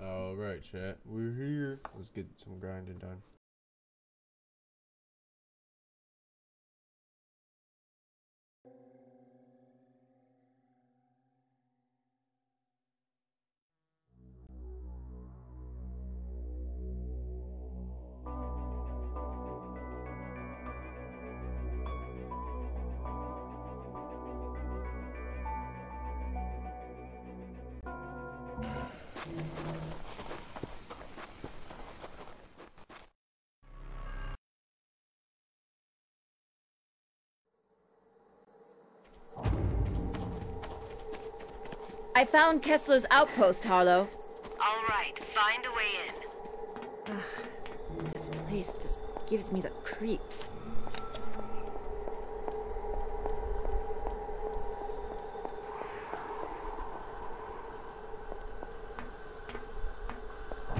Alright, chat. We're here. Let's get some grinding done. I found Kessler's outpost, Harlow. All right, find a way in. This place just gives me the creeps.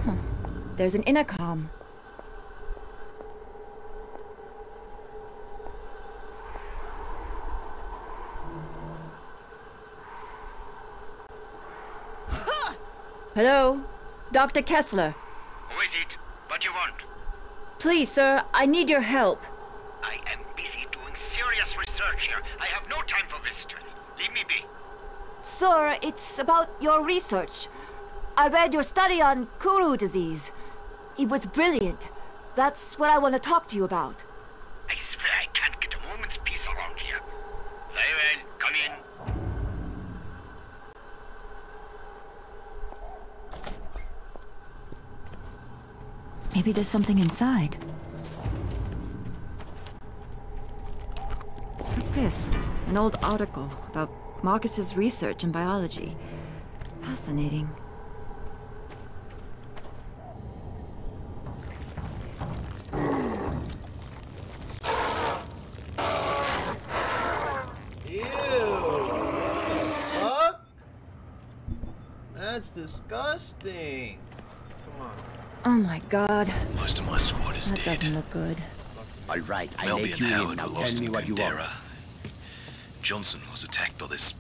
Huh. There's an intercom. Hello? Dr. Kessler. Who is it? What do you want? Please, sir, I need your help. I am busy doing serious research here. I have no time for visitors. Leave me be. Sir, it's about your research. I read your study on Kuru disease. It was brilliant. That's what I want to talk to you about. I swear I can't get a moment's peace around here. Very well, come in. Maybe there's something inside. What's this? An old article about Marcus's research in biology. Fascinating. Ew! What? That's disgusting. Come on. Oh my god, Most of my squad is that dead. doesn't look good. All right, I Melby let and you in. Howard Now tell me in what you want. Johnson was attacked by this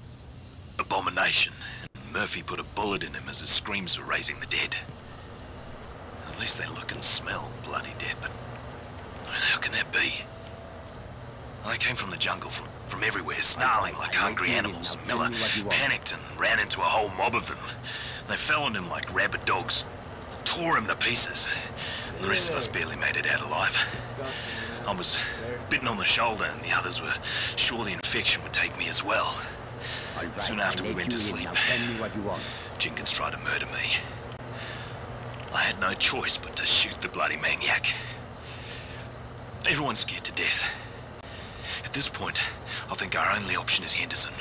abomination. Murphy put a bullet in him as his screams were raising the dead. At least they look and smell bloody dead, but I mean, how can that be? Well, they came from the jungle, from, from everywhere, snarling like hungry animals. Now Miller me what you want. panicked and ran into a whole mob of them. They fell on him like rabid dogs, tore him to pieces. The rest of us barely made it out alive. I was bitten on the shoulder, and the others were sure the infection would take me as well. Soon after we went to sleep. Jenkins tried to murder me. I had no choice but to shoot the bloody maniac. Everyone's scared to death. At this point, I think our only option is Henderson.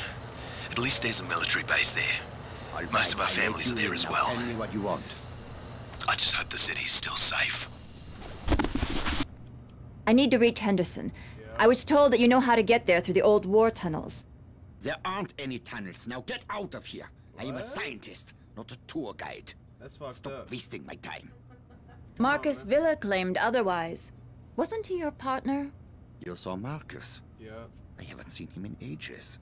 At least there's a military base there. Most of our families are there as well. Tell me what you want. I just hope the city's still safe. I need to reach Henderson. I was told that you know how to get there through the old war tunnels. There aren't any tunnels. Now get out of here. I am a scientist, not a tour guide. That's fucked Stop up. wasting my time. Marcus Villa claimed otherwise. Wasn't he your partner? You saw Marcus. Yeah. I haven't seen him in ages.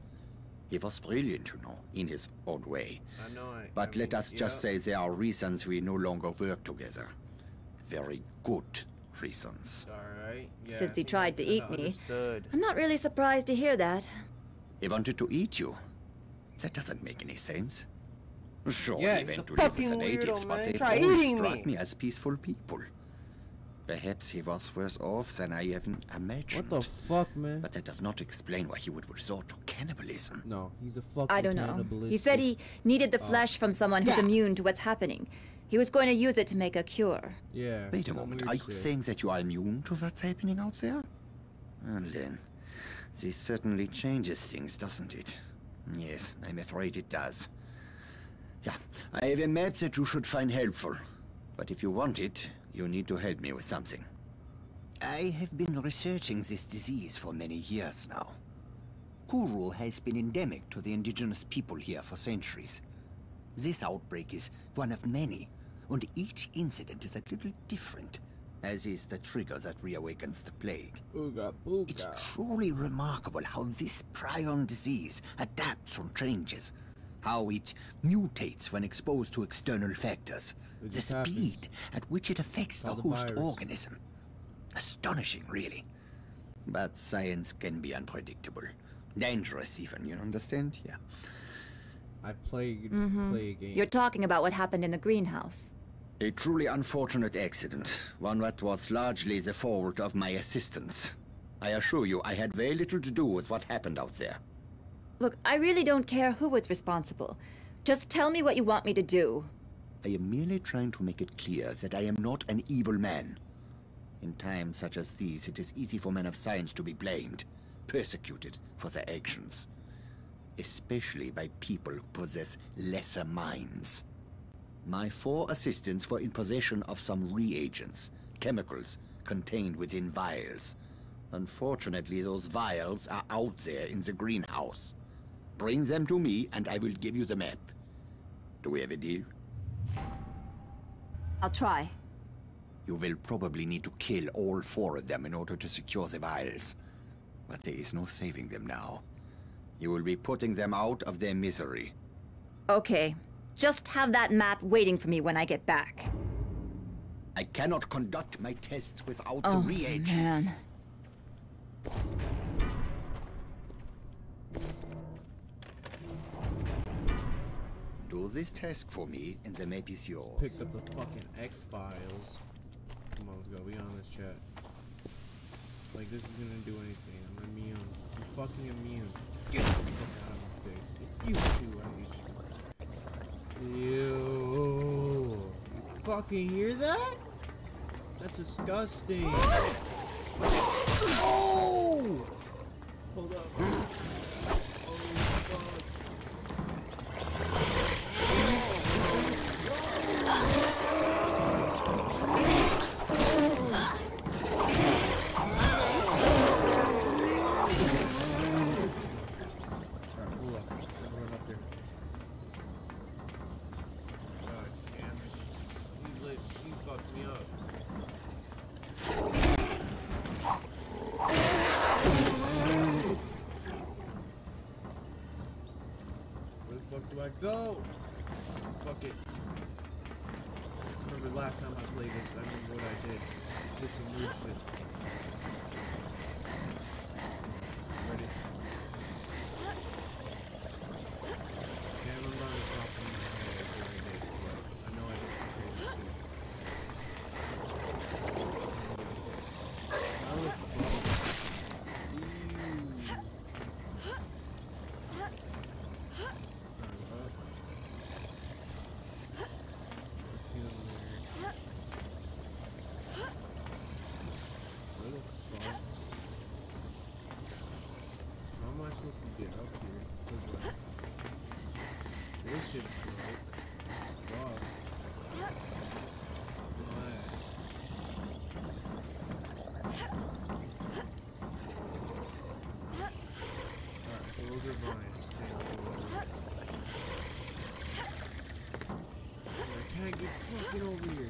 He was brilliant, you know, in his own way. I know it. But I let mean, us just yeah. say there are reasons we no longer work together. Very good reasons. Alright. Yeah, Since he tried to eat me. I'm not really surprised to hear that. He wanted to eat you. That doesn't make any sense. Sure, Yeah, he went to live with the natives, weirdo, but they Try always eating struck me. me as peaceful people. Perhaps he was worse off than I even imagined. What the fuck, man? But that does not explain why he would resort to cannibalism. No, he's a fucking I don't know. He said he needed the oh. flesh from someone who's Yeah. immune to what's happening. He was going to use it to make a cure. Yeah. Wait a moment, are you shit. saying that you are immune to what's happening out there? Well then, this certainly changes things, doesn't it? Yes, I'm afraid it does. Yeah, I have a map that you should find helpful. But if you want it, you need to help me with something. I have been researching this disease for many years now. Kuru has been endemic to the indigenous people here for centuries. This outbreak is one of many, and each incident is a little different, as is the trigger that reawakens the plague. Ooga It's truly remarkable how this prion disease adapts and changes. How it mutates when exposed to external factors, It the just happens. speed at which it affects the Called a host virus. organism. Astonishing, really. But science can be unpredictable. Dangerous, even, you understand? Yeah. I played play mm-hmm. a game. You're talking about what happened in the greenhouse. A truly unfortunate accident, one that was largely the fault of my assistants. I assure you, I had very little to do with what happened out there. Look, I really don't care who was responsible. Just tell me what you want me to do. I am merely trying to make it clear that I am not an evil man. In times such as these, it is easy for men of science to be blamed, persecuted for their actions. Especially by people who possess lesser minds. My four assistants were in possession of some reagents, chemicals, contained within vials. Unfortunately, those vials are out there in the greenhouse. Bring them to me, and I will give you the map. Do we have a deal? I'll try. You will probably need to kill all four of them in order to secure the vials. But there is no saving them now. You will be putting them out of their misery. Okay. Just have that map waiting for me when I get back. I cannot conduct my tests without oh, the Oh, reagents. man. Do this task for me, and the map is yours. Picked up the fucking X Files. Come on, let's go. Be honest, chat. Like this is gonna do anything. I'm immune. I'm fucking immune. Get the fuck out of my face. You too, I hate you. Ew. You fucking hear that? That's disgusting. oh! here.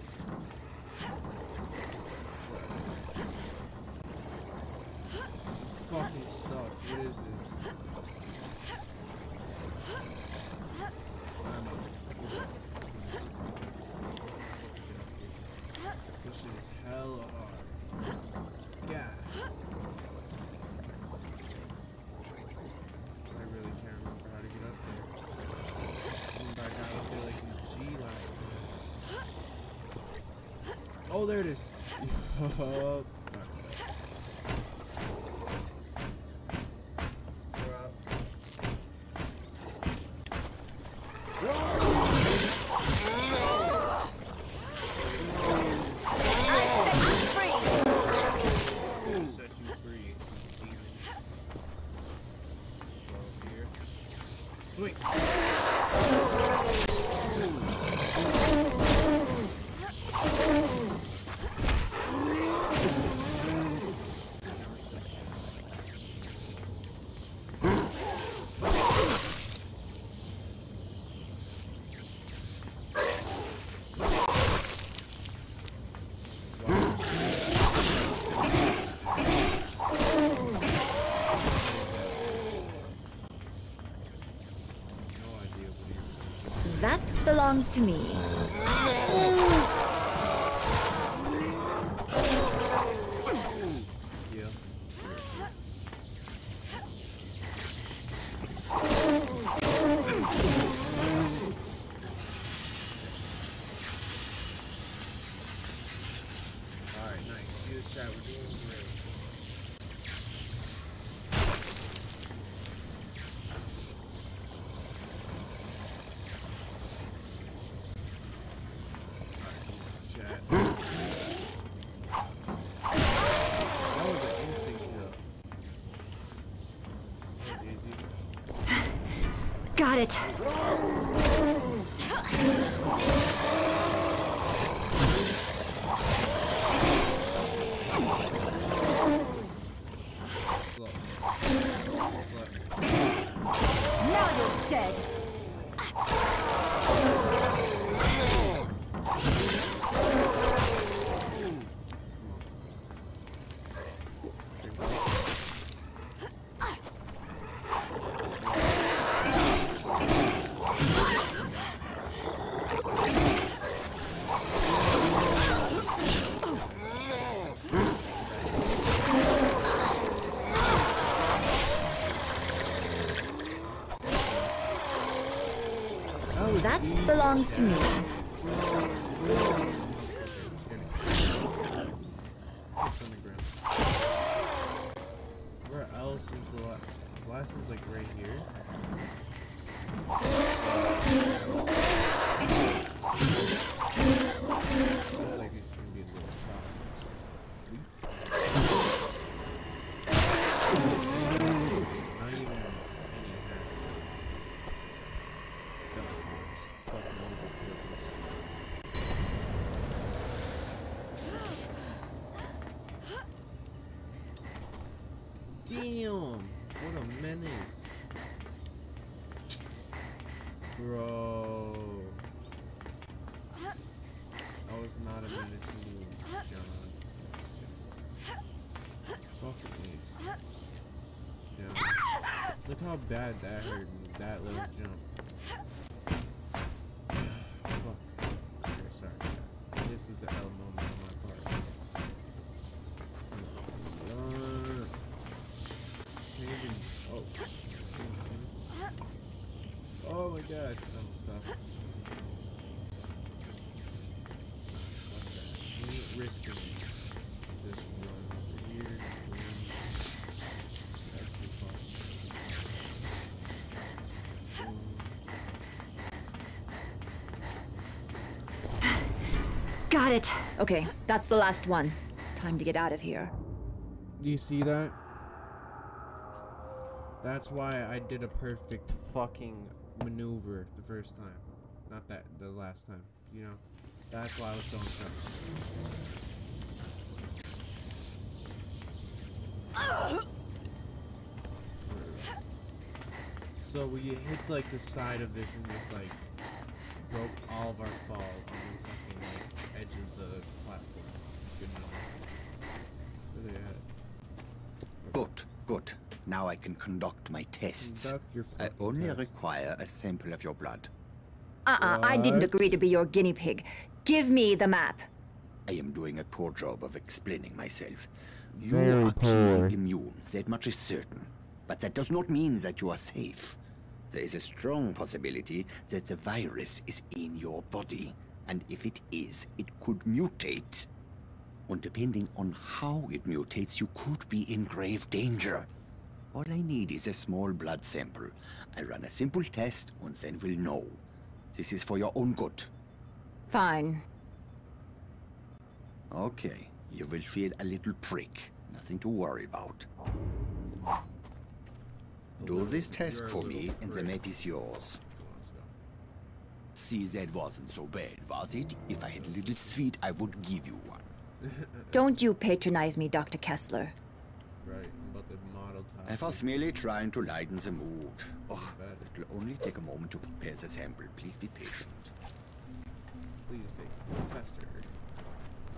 Oh, there it is. Oh, Yup. We're up. Set you free. demon. Go here. Wait. No idea what That belongs to me. Mm. Got it. To me. chat. It's on the ground. Where else is the la- the last one's like right here? Like it's gonna be a little problem. Not even any hassle. Gotta force fucking overkill this. Damn! What a menace. Bro. That was not a menace move, John. Fucking ace. Yeah. Look how bad that hurt me, that little jump. Got it. Okay, that's the last one. Time to get out of here. Do you see that? That's why I did a perfect fucking maneuver the first time. Not that, the last time. You know? That's why I was so impressed. So we hit like the side of this and just like broke all of our fall the fucking like edge of the platform. Good enough. Where they at? Good, good. Now I can conduct my tests. Conduct I only test. require a sample of your blood. Uh-uh, I didn't agree to be your guinea pig. Give me the map. I am doing a poor job of explaining myself. You Very are poor. clearly immune, that much is certain. But that does not mean that you are safe. There is a strong possibility that the virus is in your body. And if it is, it could mutate. And depending on how it mutates, you could be in grave danger. All I need is a small blood sample. I run a simple test and then we'll know. This is for your own good. Fine. Okay, you will feel a little prick. Nothing to worry about. Do this test for me, and the map is yours. See, that wasn't so bad, was it? If I had a little sweet, I would give you one. Don't you patronize me, Dr. Kessler. Right, about the model top. I was merely trying to lighten the mood. Oh, it will only take a moment to prepare the sample. Please be patient. Please be faster.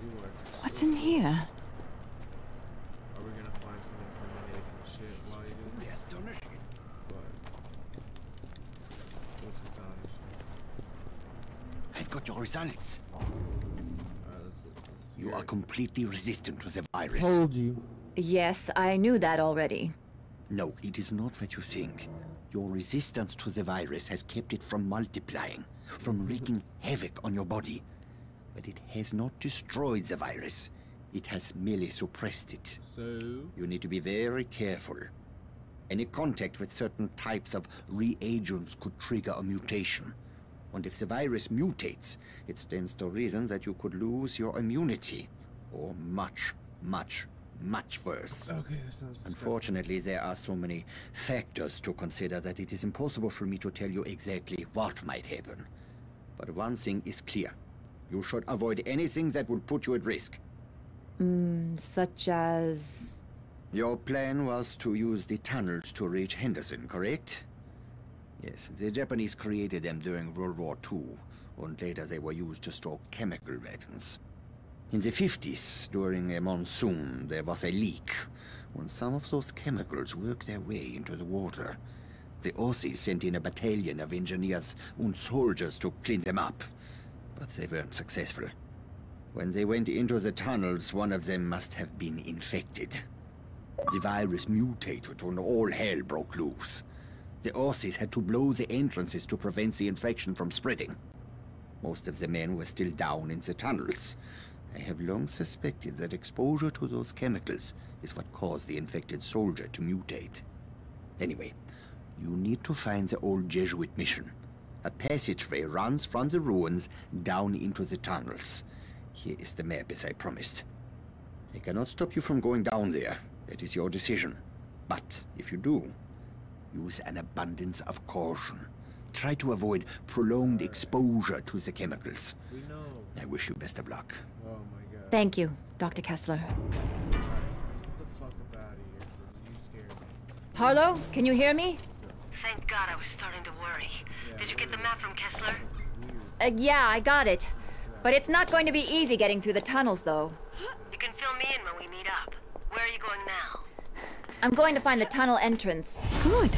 You are. What's in here? Are we gonna find some incriminating shit while you do this? Astonishing. What? What's astonishing? Got your results. Alright, let's, let's You are completely resistant to the virus. Told you. Yes, I knew that already. No, it is not what you think. Your resistance to the virus has kept it from multiplying, from wreaking havoc on your body. But it has not destroyed the virus. It has merely suppressed it. So, You need to be very careful. Any contact with certain types of reagents could trigger a mutation. And if the virus mutates, it stands to reason that you could lose your immunity. Or much, much, much worse. okay, that sounds. Unfortunately, there are so many factors to consider that it is impossible for me to tell you exactly what might happen. But one thing is clear. You should avoid anything that would put you at risk. Hmm, such as. Your plan was to use the tunnels to reach Henderson, correct? Yes, the Japanese created them during World War II, and later they were used to store chemical weapons. In the 50s, during a monsoon, there was a leak, and some of those chemicals worked their way into the water. The Aussies sent in a battalion of engineers and soldiers to clean them up, but they weren't successful. When they went into the tunnels, one of them must have been infected. The virus mutated and all hell broke loose. The Aussies had to blow the entrances to prevent the infection from spreading. Most of the men were still down in the tunnels. I have long suspected that exposure to those chemicals is what caused the infected soldier to mutate. Anyway, you need to find the old Jesuit mission. A passageway runs from the ruins down into the tunnels. Here is the map as I promised. I cannot stop you from going down there. That is your decision. But if you do, use an abundance of caution. Try to avoid prolonged exposure to the chemicals. We know. I wish you best of luck. Oh my god. Thank you, Dr. Kessler. Alright, let's get the fuck up out of here, 'cause you scared me. Harlow, can you hear me? Thank God I was starting to worry. Did you get the map from Kessler? Uh, yeah, I got it. But it's not going to be easy getting through the tunnels, though. You can fill me in when we meet up. Where are you going now? I'm going to find the tunnel entrance. Good.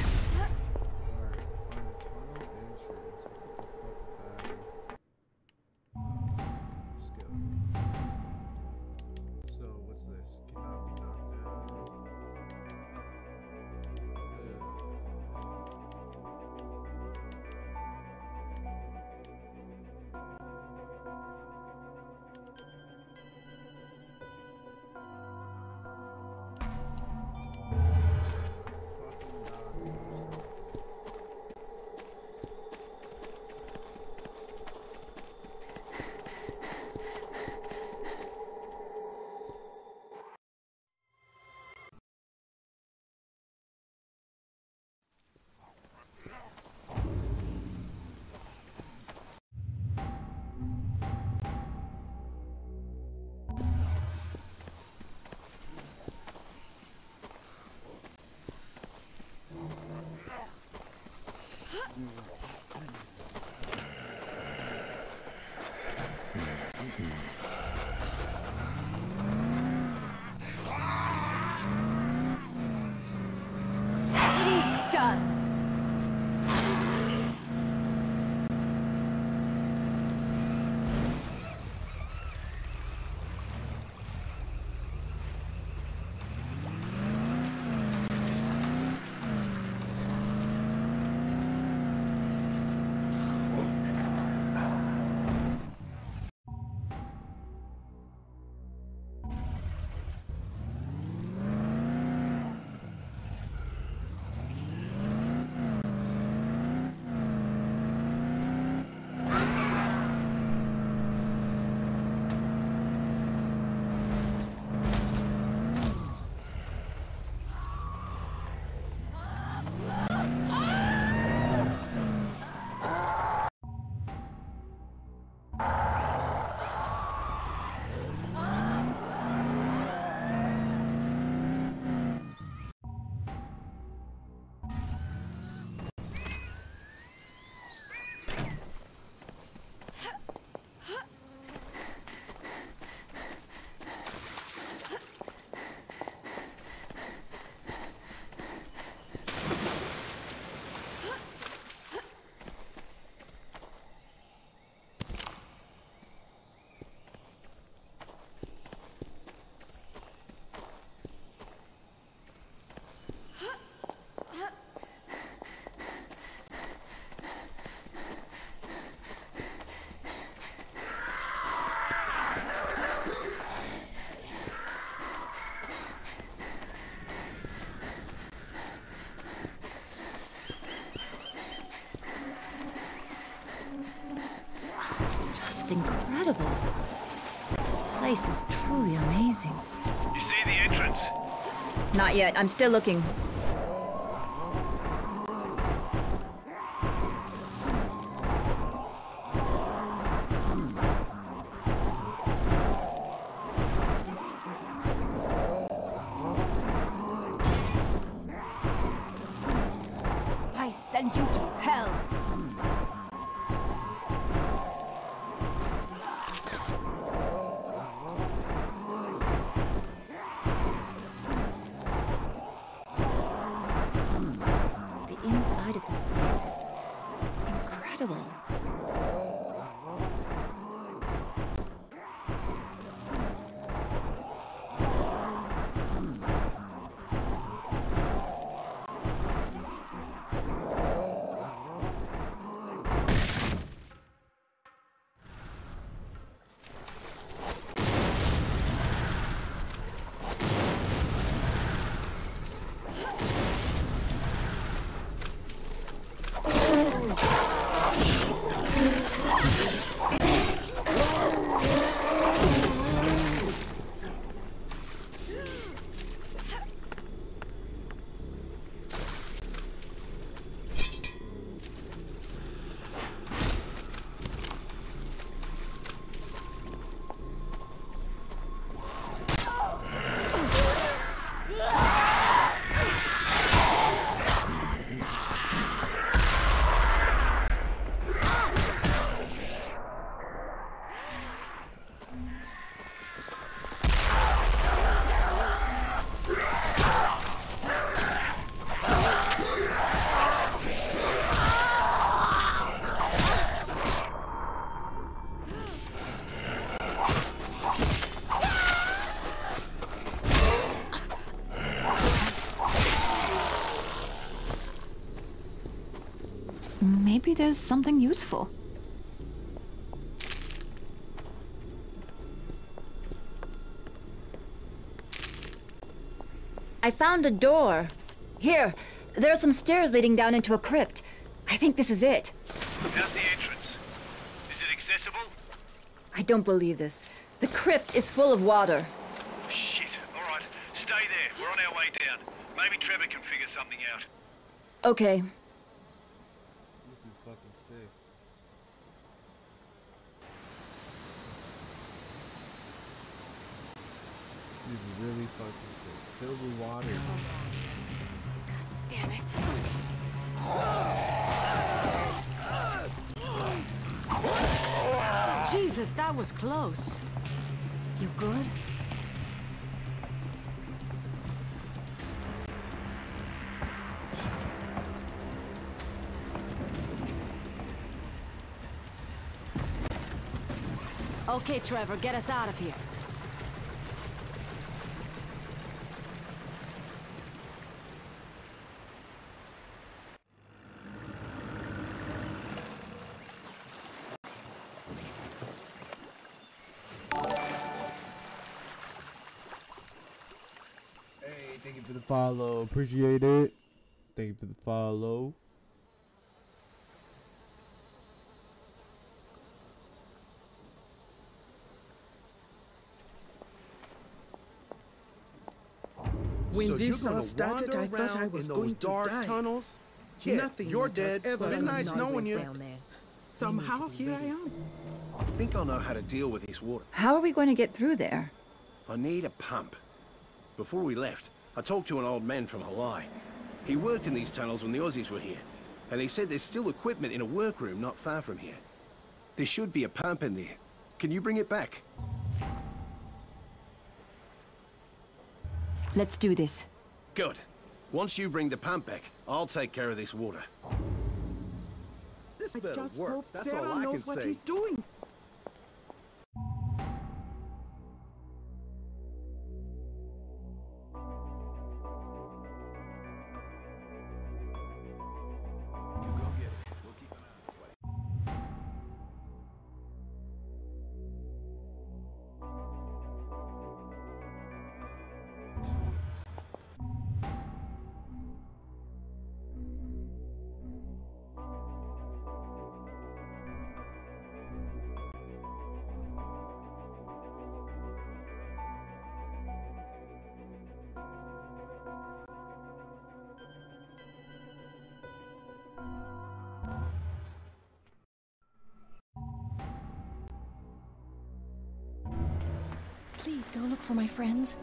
It just incredible. This place is truly amazing. You see the entrance? Not yet. I'm still looking. There's something useful. I found a door. Here, there are some stairs leading down into a crypt. I think this is it. How's the entrance? Is it accessible? I don't believe this. The crypt is full of water. Shit. All right. Stay there. We're on our way down. Maybe Trevor can figure something out. Okay, close. You good? Okay, Trevor, get us out of here. Follow. Appreciate it. Thank you for the follow. When so this all started, I thought I around was in going those to dark die. tunnels? Yeah, Nothing you're much has dead. ever Been gone nice on knowing you. down there. Somehow here I am. I think I'll know how to deal with this water. How are we going to get through there? I need a pump. Before we left, I talked to an old man from Halai. He worked in these tunnels when the Aussies were here, and he said there's still equipment in a workroom not far from here. There should be a pump in there. Can you bring it back? Let's do this. Good. Once you bring the pump back, I'll take care of this water. I just hope Sarah knows what she's doing. Please go look for my friends.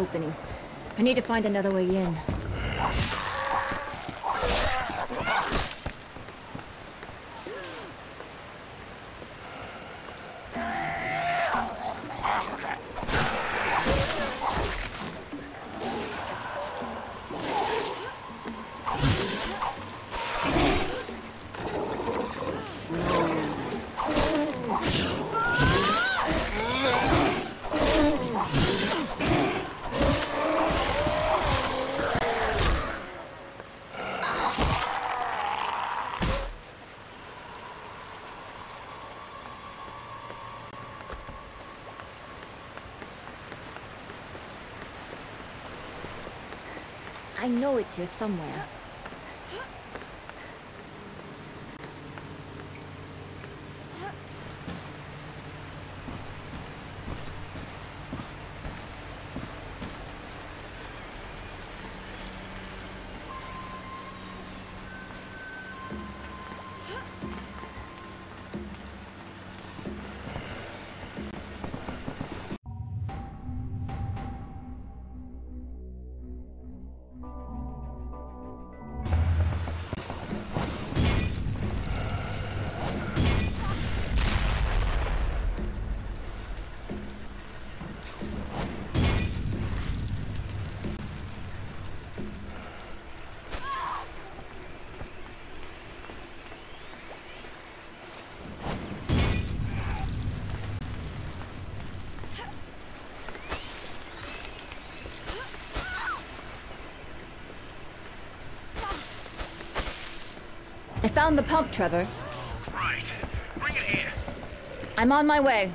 Opening. I need to find another way in. I know it's here somewhere. I found the pump, Trevor. Right. Bring it here. I'm on my way.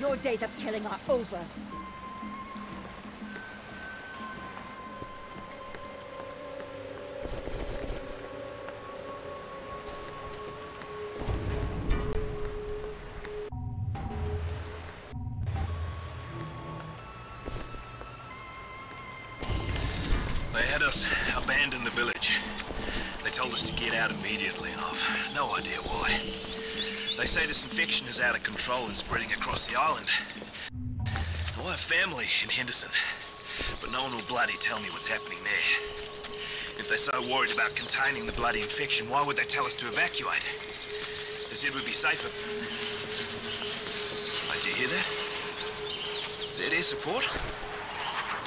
Your days of killing are over. Say this infection is out of control and spreading across the island. I have family in Henderson, but no one will bloody tell me what's happening there. If they're so worried about containing the bloody infection, why would they tell us to evacuate? They said we'd be safer. Did you hear that? Is that air support?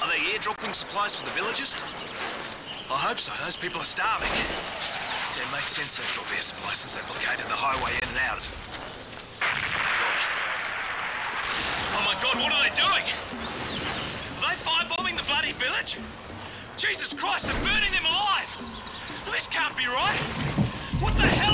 Are they airdropping supplies for the villagers? I hope so. Those people are starving. Makes sense they drop air supplies since they blockaded the highway in and out of. Oh my God! Oh my god, what are they doing? Are they firebombing the bloody village? Jesus Christ, they're burning them alive! This can't be right! What the hell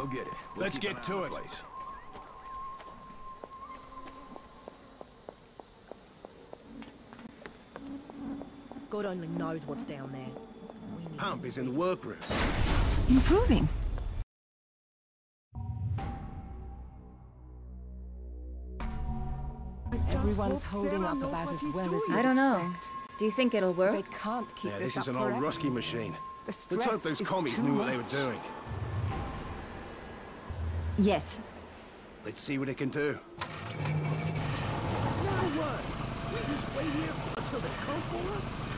go get it. We'll Let's get to it. place. God only knows what's down there. Pump is in the workroom. Improving. Everyone's holding up about as well as you'd I don't know. expect. Do you think it'll They work? can't keep Yeah, this, this is up an old forever. Rusky machine. Let's hope those commies too knew what they were doing. Yes. Let's see what it can do. Now what? We just wait here until they come for us?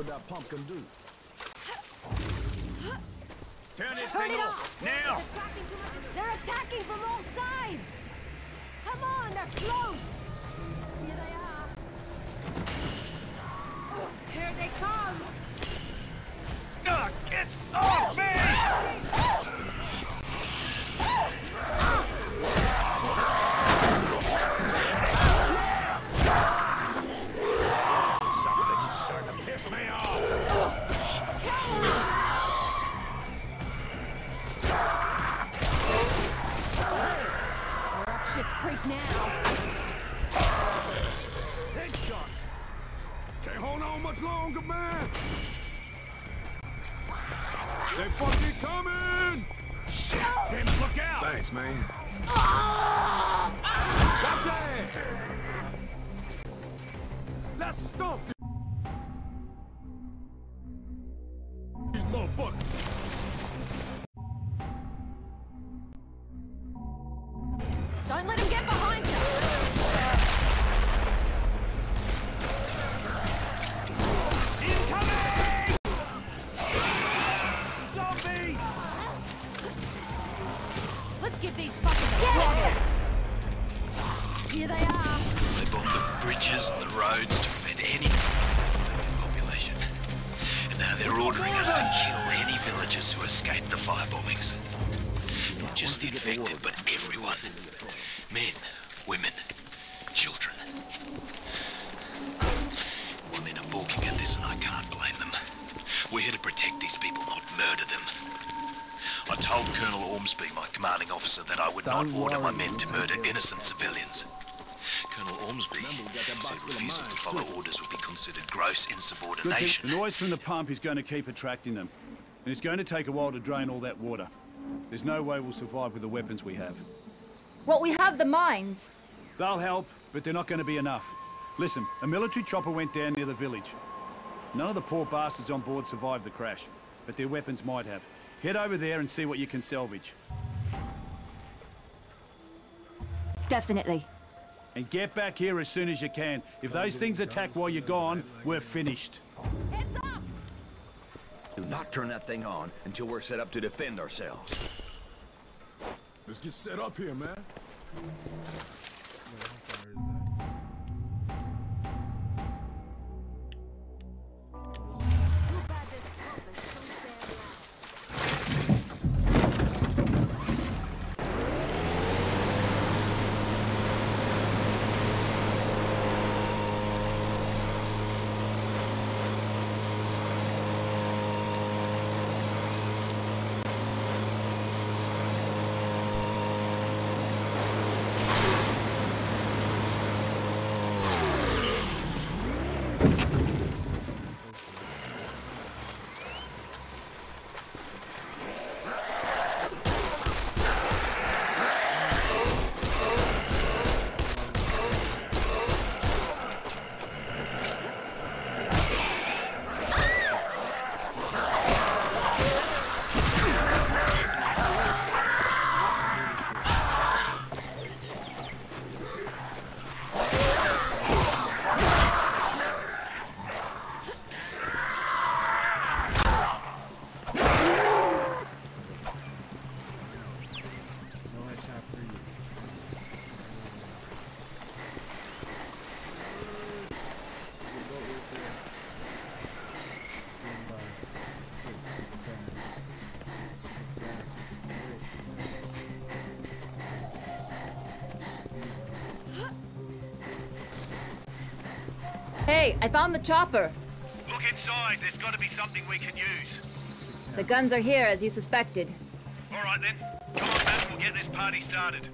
What that pump can do. Turn this Turn thing it off! Now! They're attacking from all sides! Come on, they're close! Let's give these fuckers a yes! Here they are. They bombed the bridges and the roads to prevent any of the civilian population. And now they're ordering us to kill any villagers who escape the firebombings. Not just the infected, but everyone. Men, women, children. My men are balking at this and I can't blame them. We're here to protect these people, not murder them. I told Colonel Ormsby, my commanding officer, that I would not order my men to murder innocent civilians. Colonel Ormsby said refusal to follow orders would be considered gross insubordination. the noise from the pump is going to keep attracting them. And it's going to take a while to drain all that water. There's no way we'll survive with the weapons we have. Well, we have the mines. They'll help, but they're not going to be enough. Listen, a military chopper went down near the village. None of the poor bastards on board survived the crash, but their weapons might have. Head over there and see what you can salvage. Definitely. And get back here as soon as you can. If those things attack while you're gone, we're finished. Heads up! Do not turn that thing on until we're set up to defend ourselves. Let's get set up here, man. I found the chopper. Look inside. There's got to be something we can use. The guns are here, as you suspected. All right then. Come on, Matt. We'll get this party started.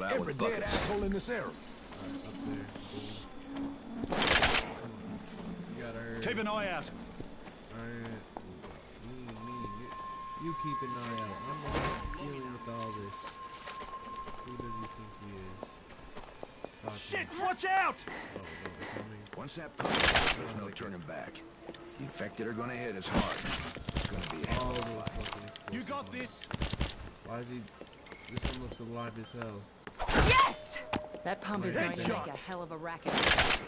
We should just going bail it out every with dead buckets. asshole in this area. Up there. Gotta. Keep an eye out. Alright. Me, me. You, you keep an eye out. I'm the one dealing with all this. Who does he think he is? Fuck Shit, him. watch out! Oh, no. Once that pump, there's no turning back. The infected are gonna hit us hard. It's gonna be a All hell of a fight. fucking You explosives. got this. Why is he... This one looks alive as hell. Yes! That pump is going to make a hell of a racket.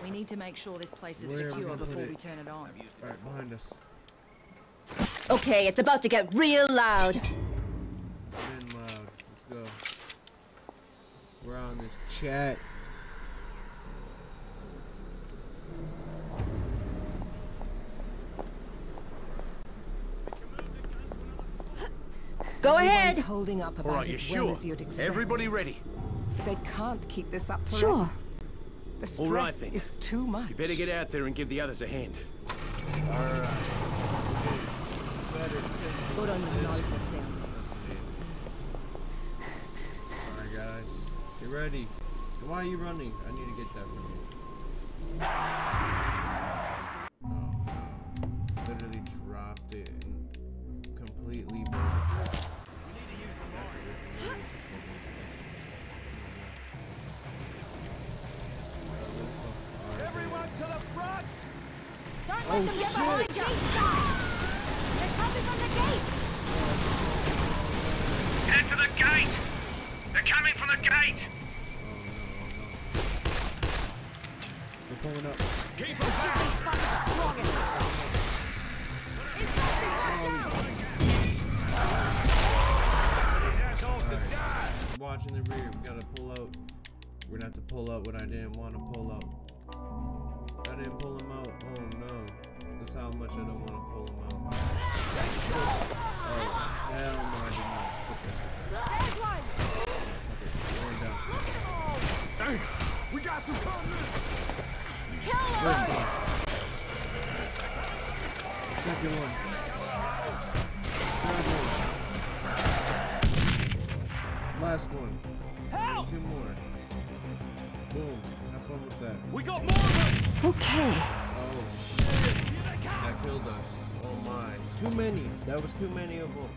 We need to make sure this place is Where are we secure before we turn it on. Alright, behind us. Okay, it's about to get real loud. It's been loud. Let's go. We're on this chat. Go Everyone's ahead. holding up about right, you as well sure? as you'd expect. Everybody ready? They can't keep this up forever. Sure. The stress All right, then. is too much. You better get out there and give the others a hand. Alright. Better God only knows what's down Alright guys. Get ready. Why are you running? I need to get that from you. Oh. Literally dropped it and completely broke it. To the front! Don't Oh, let them get shit. behind you. They're coming from the gate. Head to the gate! They're coming from the gate! They're pulling up. Keep them back! Watching the rear. We gotta pull out. We're gonna have to pull out what I didn't want to pull out. I didn't pull him out. Oh no. That's how much I don't want to pull him out. Oh, hell no, I did not. Put. There's one. Okay, down. Dang, we got some coming. Kill one. Second one. Third one. Last one. Help! Two more. Boom. Have fun with that. We got more of them! Okay. Oh, that killed us. Oh my. Too many. That was too many of them.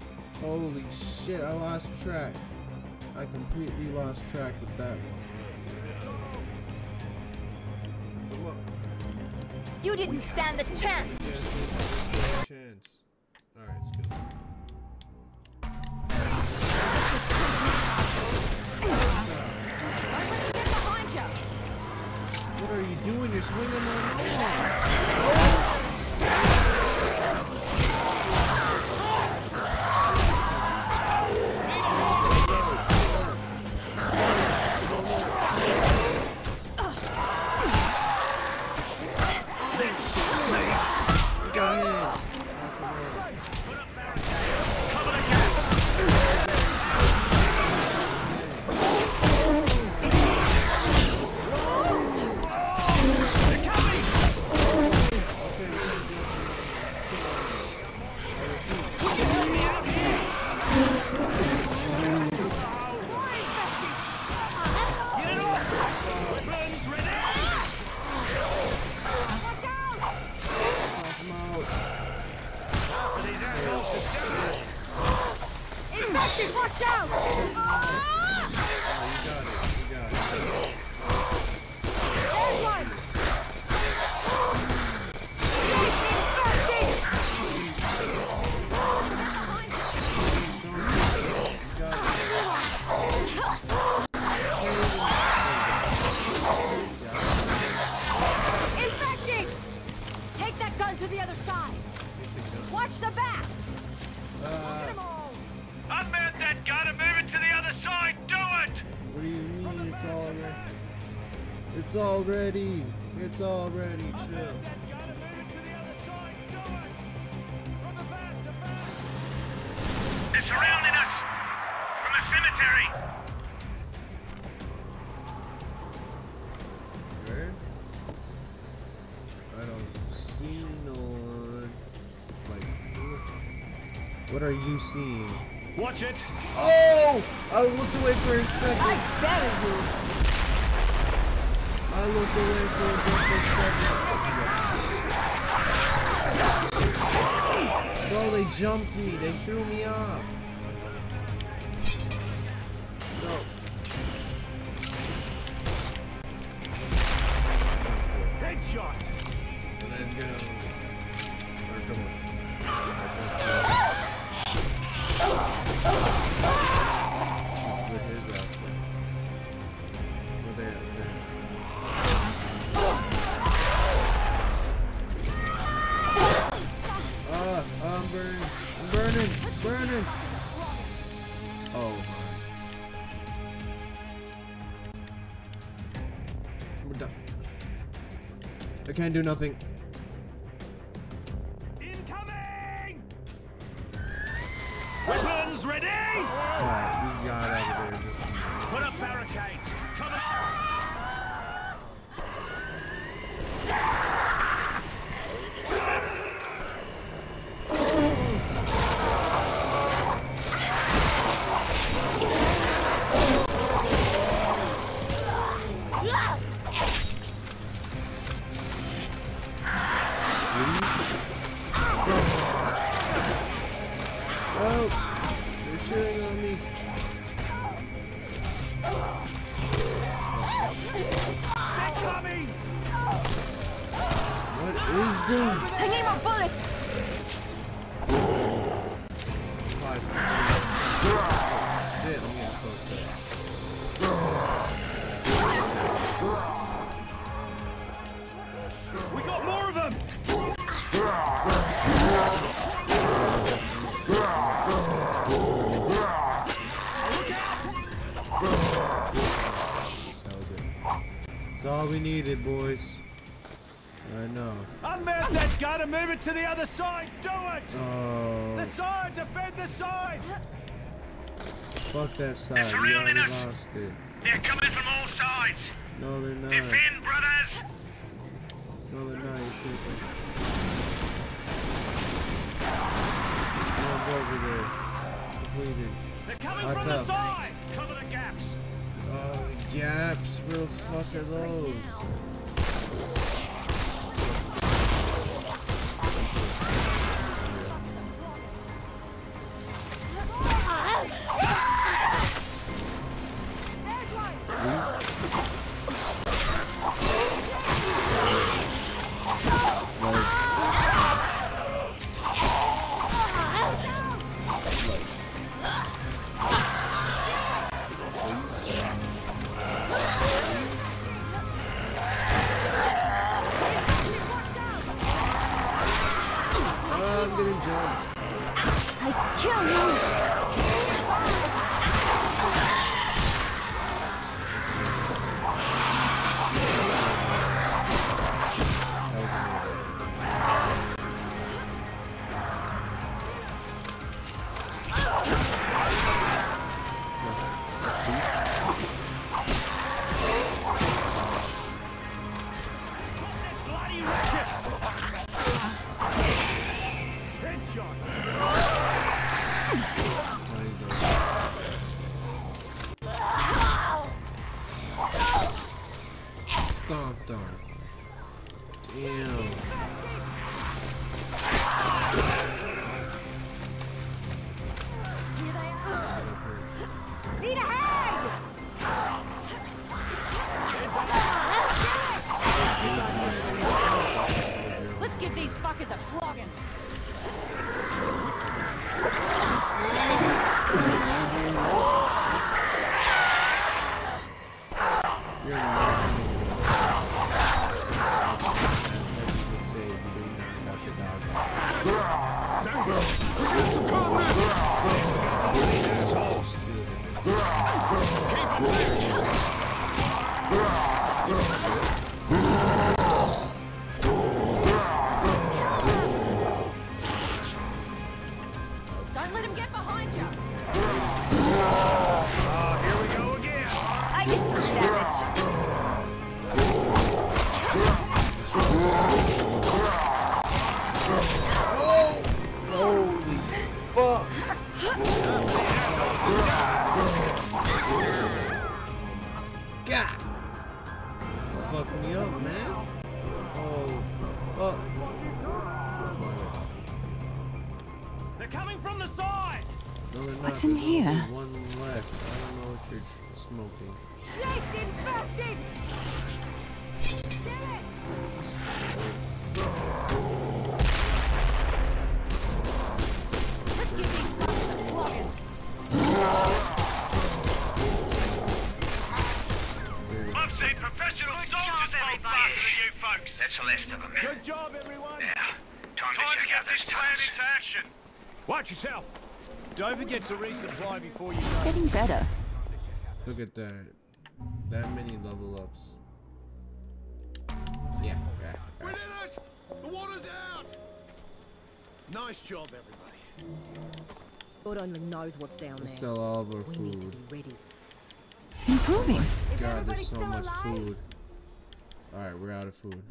Holy shit, I lost track. I completely lost track with that one. Come on. You didn't stand a chance. Chance. Alright, it's good. What are you doing? You're swinging my arm. What are you seeing? Watch it. Oh! I looked away for a second. I better you. I looked away for just a second. Bro, they jumped me. They threw me off. Can't do nothing. Side. Do it. Oh, The side. Defend the side. fuck that side. They're We surrounding already us. lost it. They're coming from all sides. No, they're not. Defend, brothers! No, they're not. You're over there. Completed. They're coming Mark from the side! Cover the gaps! Oh, gaps. Where the fuck are those? Don't to resupply before you go. Getting better. Look at that. That many level ups. Yeah. yeah. We did it! The water's out! Nice job, everybody. God only knows what's down Let's there. sell all of our We need to food. be ready. Improving. God, there's so much food. Alright, we're out of food.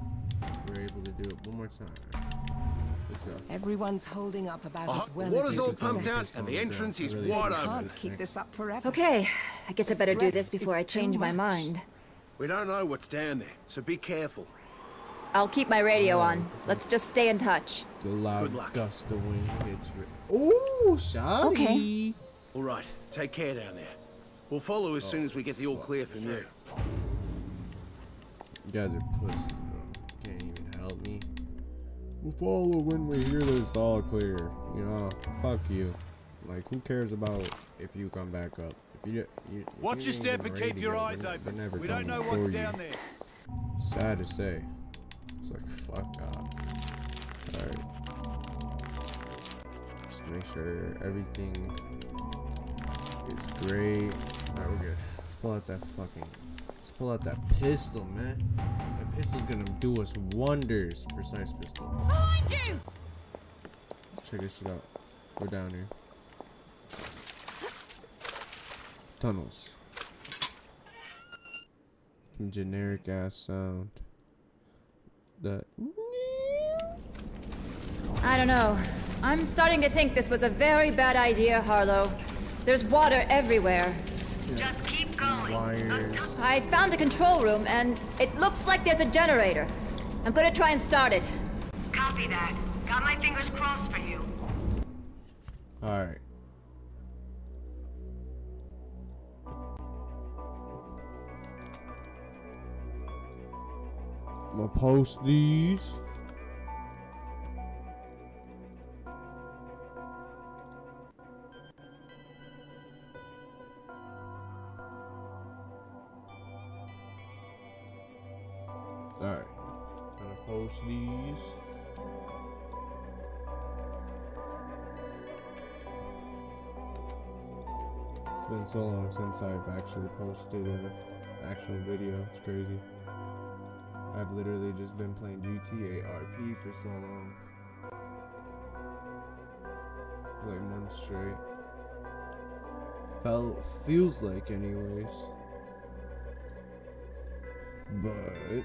We're able to do it one more time. Let's go. Everyone's holding up about Uh, as well water's as all you can pumped out, and the entrance is Really wide open. Can't keep this up forever. Okay, I guess I better do this before I change my mind. We don't know what's down there, so be careful. I'll keep my radio on. Let's just stay in touch. The loud Good luck. gust of wind hits. Ooh, shoddy. Okay. All right, take care down there. We'll follow as soon as we get the all clear from you. You guys are pussies, bro. Can't even help me. We'll follow when we hear this all clear. You know, fuck you. Like, who cares about if you come back up? If you, you if Watch you your step and keep your eyes they're ne- they're open. We don't know what's you. down there. Sad to say. It's like, fuck off. Alright. Just make sure everything is great. Alright, we're good. Let's pull out that fucking. Pull out that pistol, man. That pistol's gonna do us wonders. Precise pistol. Behind you! Let's check this shit out. We're down here. Tunnels. Some generic ass sound. That. I don't know. I'm starting to think this was a very bad idea, Harlow. There's water everywhere. Just keep going. Wires. I found the control room, and it looks like there's a generator. I'm gonna try and start it. Copy that. Got my fingers crossed for you. Alright. I'm gonna post these. Alright. Gonna post these. It's been so long since I've actually posted an actual video. It's crazy. I've literally just been playing GTA RP for so long. For like months straight. Felt feels like anyways. But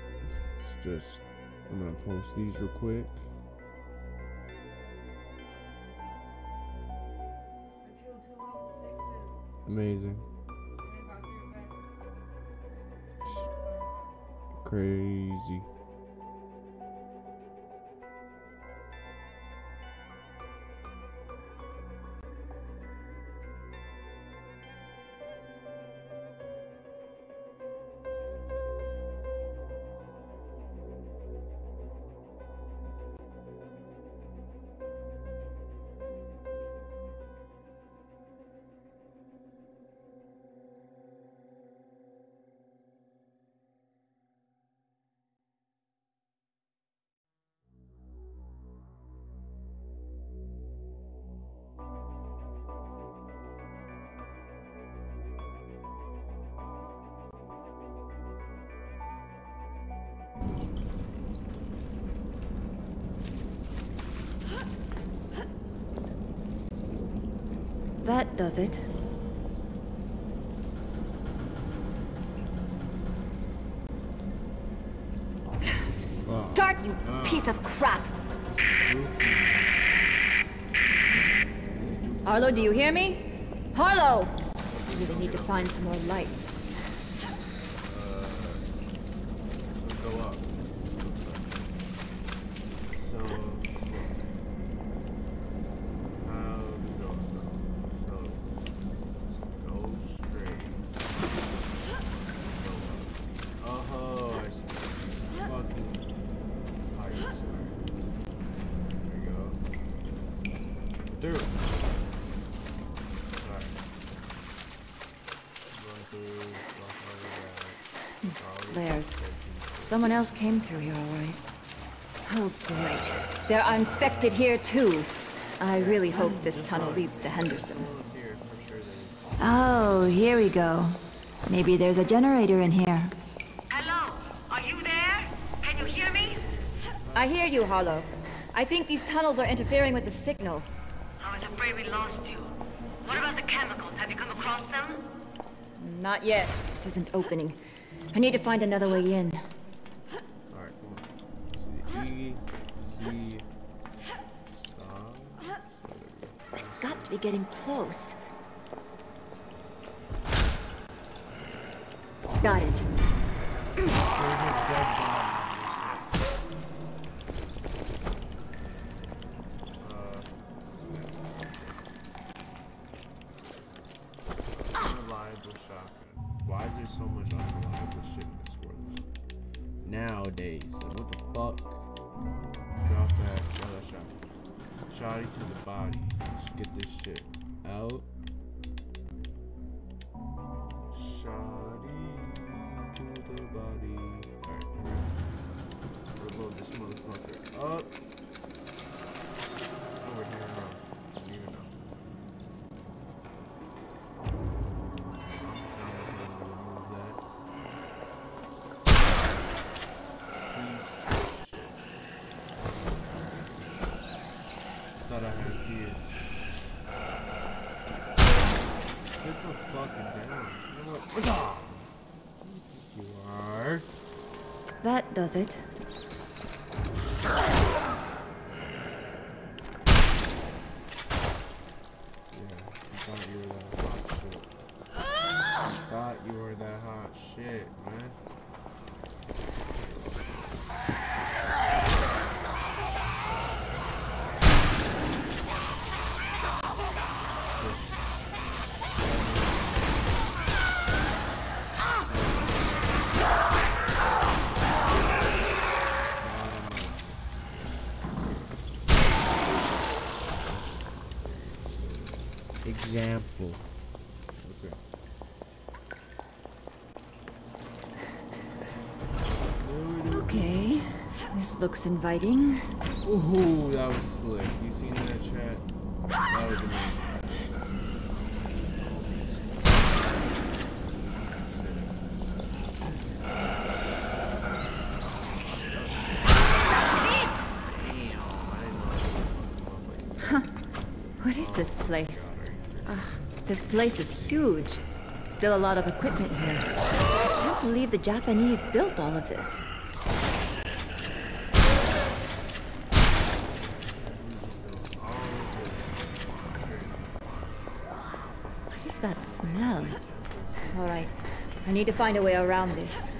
just I'm gonna post these real quick. Amazing. Crazy. Does it. Start, you piece of crap! Harlow, do you hear me? Harlow! I really need to find some more lights. Someone else came through here, all right. Oh, great. There are infected here, too. I really hope this tunnel leads to Henderson. Oh, here we go. Maybe there's a generator in here. Hello? Are you there? Can you hear me? I hear you, Hollow. I think these tunnels are interfering with the signal. I was afraid we lost you. What about the chemicals? Have you come across them? Not yet. This isn't opening. I need to find another way in. Does it. This looks inviting. Ooh, that was slick. You seen that chat? That was amazing. Huh. What is this place? Ugh, this place is huge. Still a lot of equipment here. I can't believe the Japanese built all of this. To find a way around this.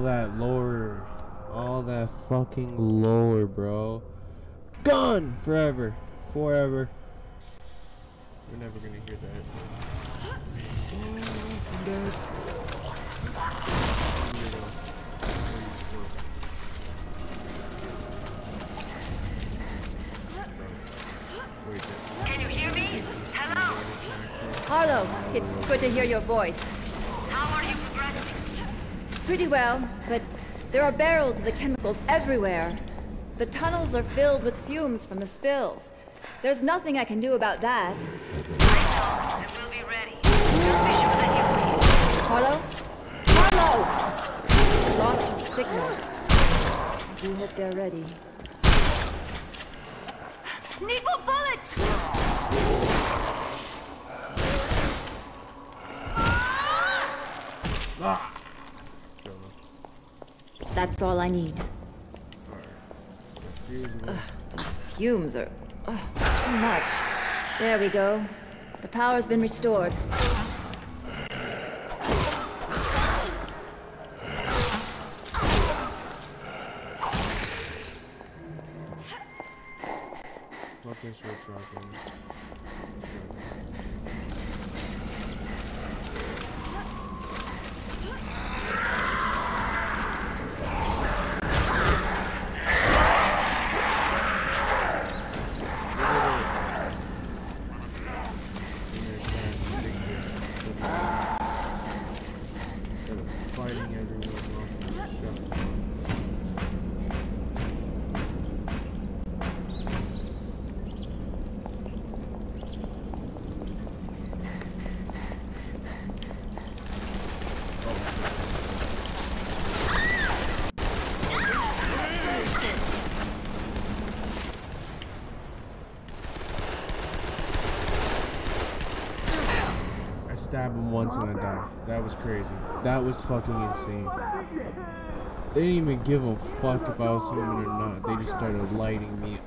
All that lore. All that fucking lore, bro. Gone forever. Forever. We're never gonna hear that. Oh, I'm dead. Can you hear me? Hello? Harlow, it's good to hear your voice. Pretty well, but there are barrels of the chemicals everywhere. The tunnels are filled with fumes from the spills. There's nothing I can do about that. I know, and we'll be ready. Harlow? Harlow! Lost her signal. I do hope they're ready. Need more bullets! Ah! That's all I need. Ugh, those fumes are too much. There we go. The power's been restored. was crazy. That was fucking insane. They didn't even give a fuck if I was human or not. They just started lighting me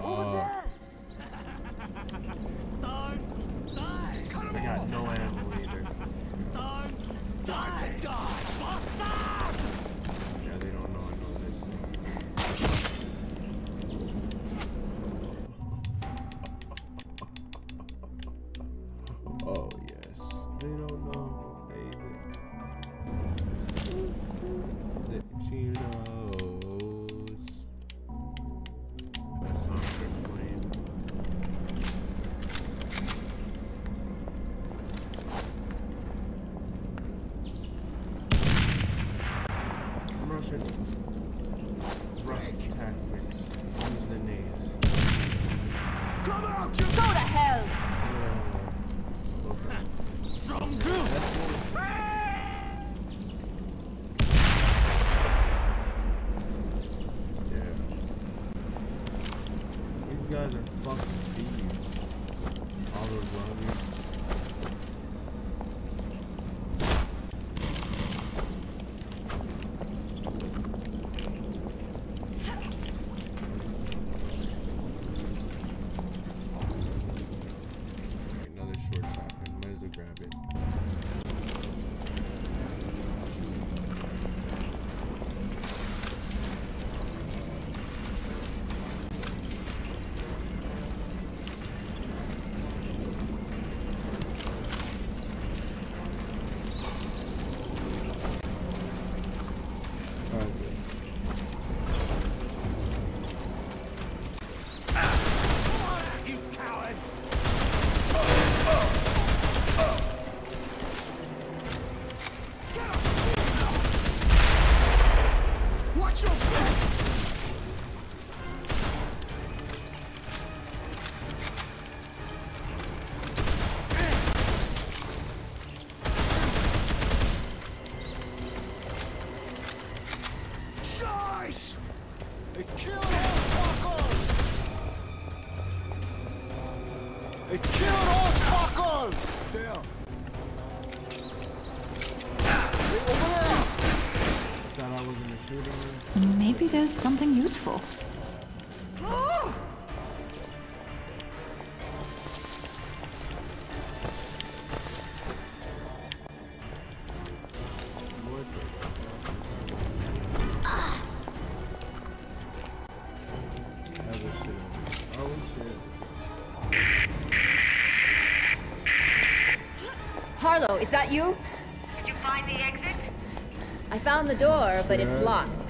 found the door, but it's locked.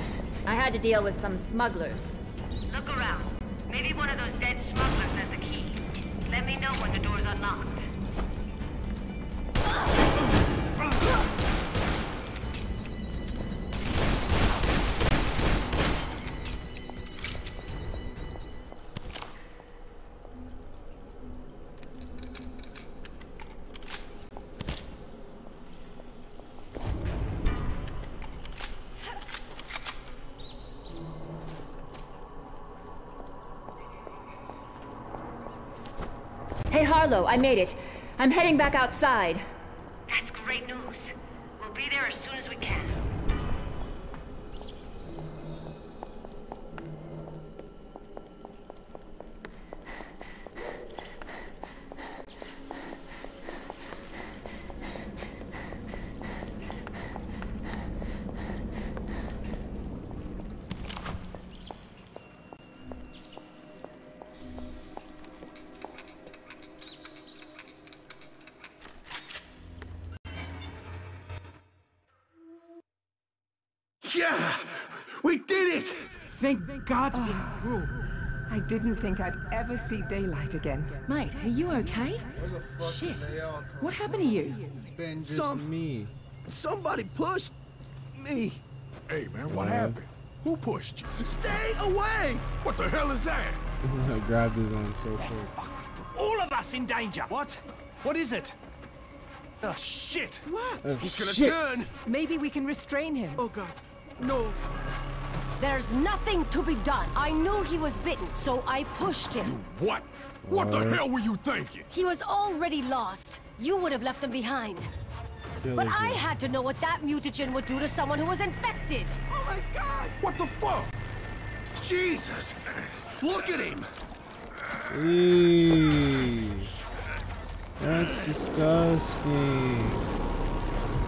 I had to deal with some smugglers. I made it. I'm heading back outside. Yeah! We did it! Thank God ah. through. I didn't think I'd ever see daylight again. Mate, are you okay? Shit. What happened to you? It's been just Some- me. Somebody pushed me. Hey, man, what Yeah. happened? Who pushed you? Stay away! What the hell is that? I grabbed his arm so quick. All of us in danger. What? What is it? Oh, shit! What? Oh, He's gonna shit. turn. Maybe we can restrain him. Oh God, no. There's nothing to be done. I knew he was bitten, so I pushed him. What? What the hell were you thinking? He was already lost. You would have left him behind. But I had to know what that mutagen would do to someone who was infected. Oh my God! What the fuck? Jesus! Look at him! Eee. That's disgusting.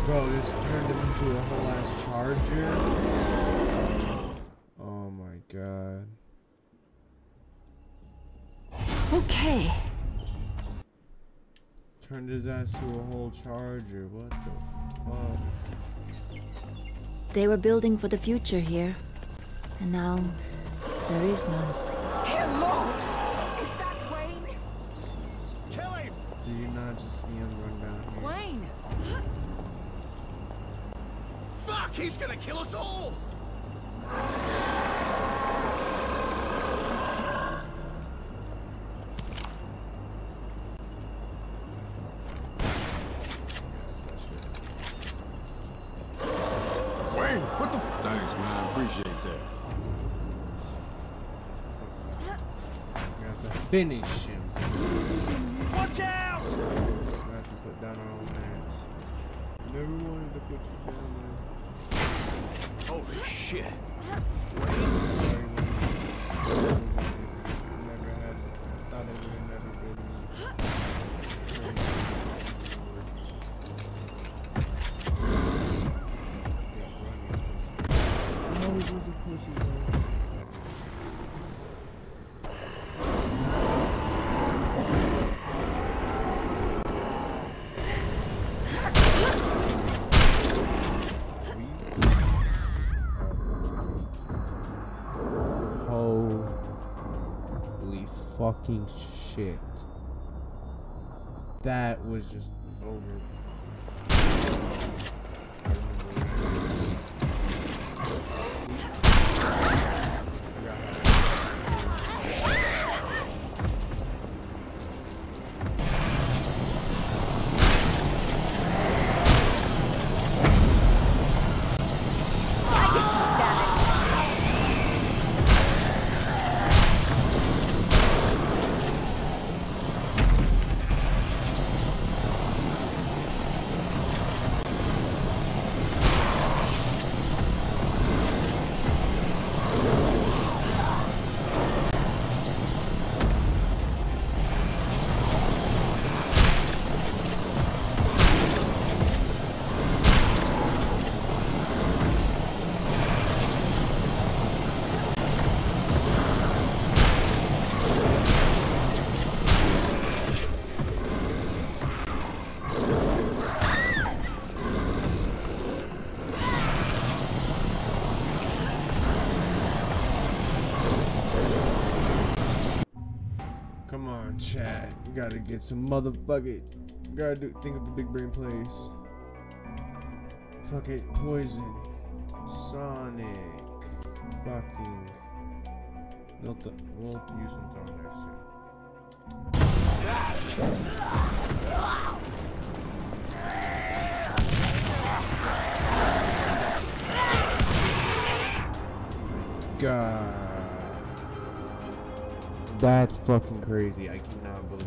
Bro, this turned him into a whole ass charger. Oh my god. Okay. Turned his ass to a whole charger. What the fuck? They were building for the future here. And now, there is none. Dear Lord! Is that Wayne? Kill him! Do you not just see him run down here? Wayne! Fuck! He's gonna kill us all! Wayne, what the Thanks, man. Appreciate that. We have to finish him. Watch out! We have to put down our own mans. Never wanted to put you down there. Holy shit! Sorry, fucking shit. That was just on, Chad. You gotta get some motherfucking. You gotta do, think of the big brain plays. Fuck it, Poison. Sonic. Fucking. Milton. We'll use Milton there soon. God. That's fucking crazy. I cannot believe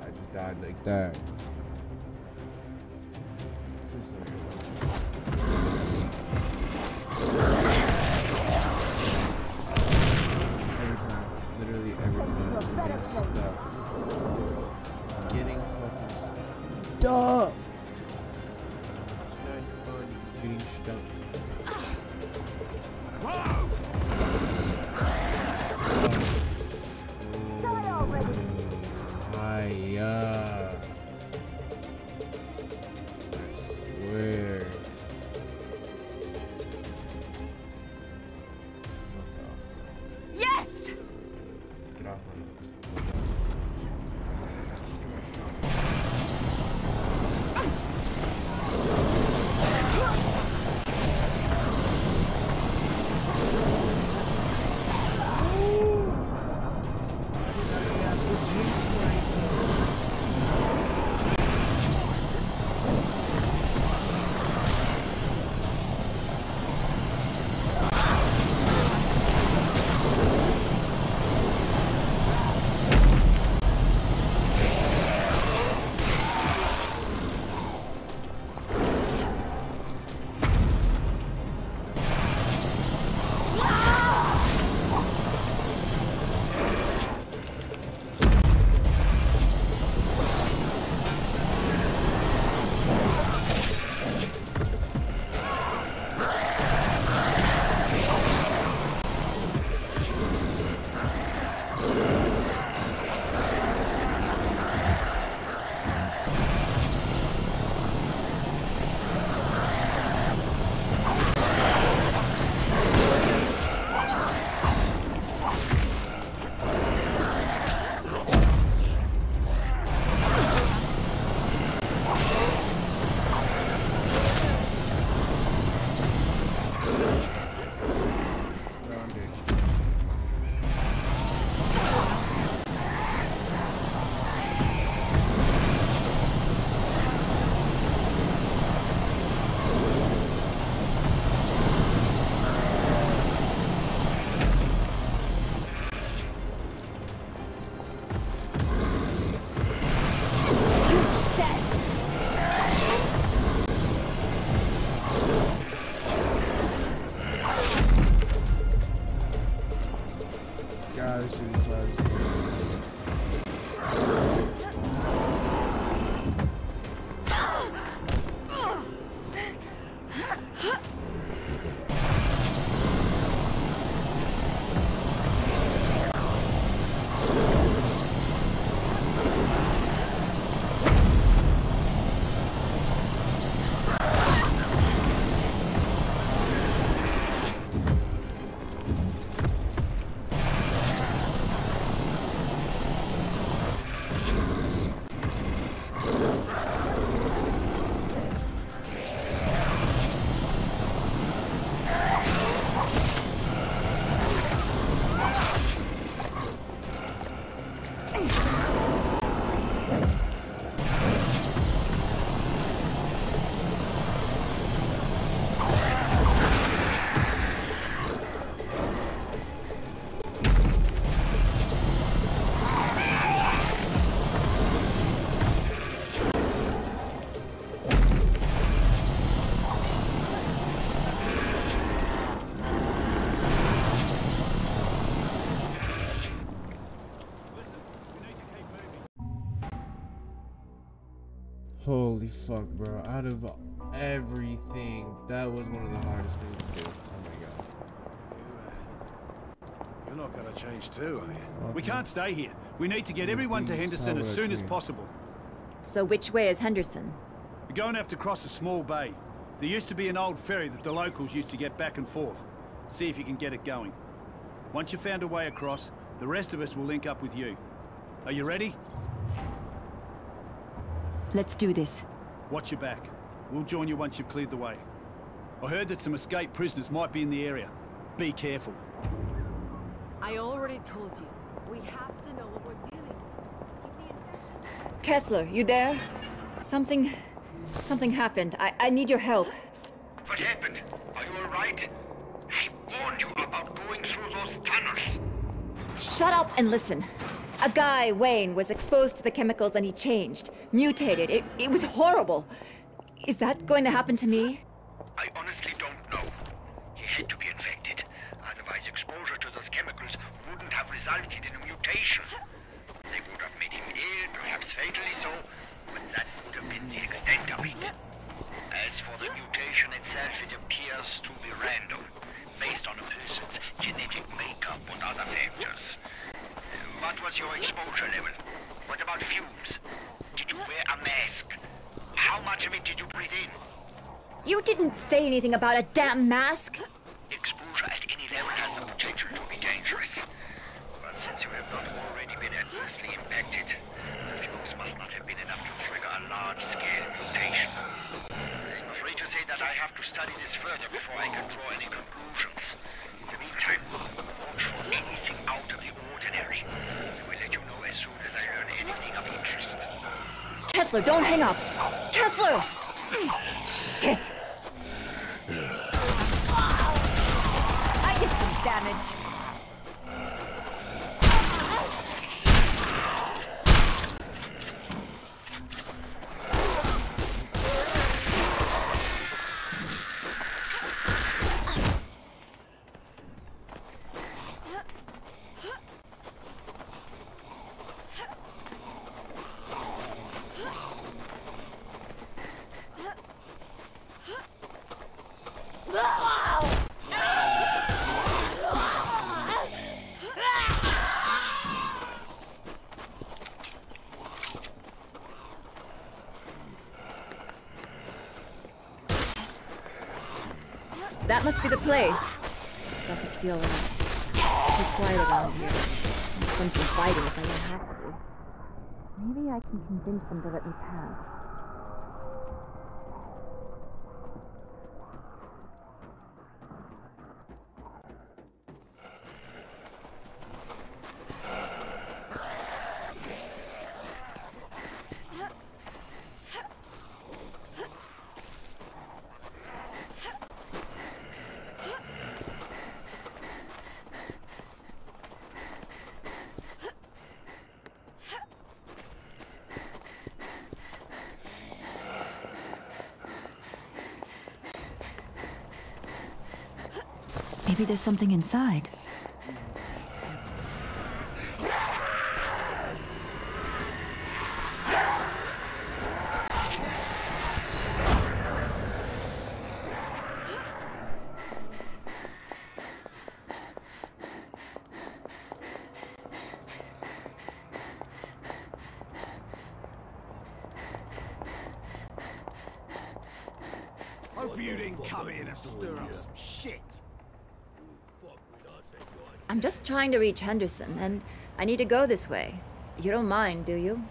I just died like that. Every time. Literally every time. I'm getting stuck. Getting fucking stuck. Fun getting stuck. I uh, Holy fuck, bro. Out of everything, that was one of the hardest things to do. Oh my god. Uh, you're not gonna change too, are you? We can't stay here. We need to get everyone to Henderson as soon as possible. So which way is Henderson? We're going to have to cross a small bay. There used to be an old ferry that the locals used to get back and forth. See if you can get it going. Once you've found a way across, the rest of us will link up with you. Are you ready? Let's do this. Watch your back. We'll join you once you've cleared the way. I heard that some escaped prisoners might be in the area. Be careful. I already told you. We have to know what we're dealing with. The. Kessler, you there? Something... something happened. I, I need your help. What happened? Are you alright? I warned you about going through those tunnels. Shut up and listen. A guy, Wayne, was exposed to the chemicals and he changed. Mutated. It, it was horrible. Is that going to happen to me? I honestly don't know. He had to be infected. Otherwise, exposure to those chemicals wouldn't have resulted in a mutation. They would have made him ill, perhaps fatally so, but that would have been the extent of it. As for the mutation itself, it appears to be random, based on a person's genetic makeup and other factors. What was your exposure level? What about fumes? Did you wear a mask? How much of it did you breathe in? You didn't say anything about a damn mask. Exposure at any level has the potential to be dangerous. But since you have not already been adversely impacted, the fumes must not have been enough to trigger a large-scale mutation. I'm afraid to say that I have to study this further before I can draw any conclusions. Kessler, don't hang up. Kessler! Mm, shit! I did some damage. That must be the place. Doesn't feel right. It's too quiet around here. I'll send some fighting if I don't have to. Maybe I can convince them to let me pass. Maybe there's something inside. Hope you didn't come here to stir up some shit. I'm just trying to reach Henderson, and I need to go this way. You don't mind, do you?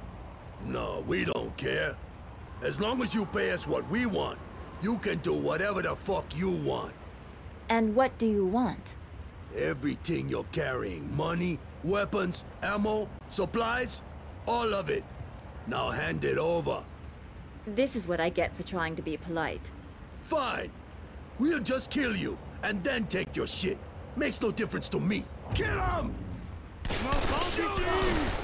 No, we don't care. As long as you pay us what we want, you can do whatever the fuck you want. And what do you want? Everything you're carrying. Money, weapons, ammo, supplies, all of it. Now hand it over. This is what I get for trying to be polite. Fine. We'll just kill you, and then take your shit. Makes no difference to me. Kill him! Shoot him!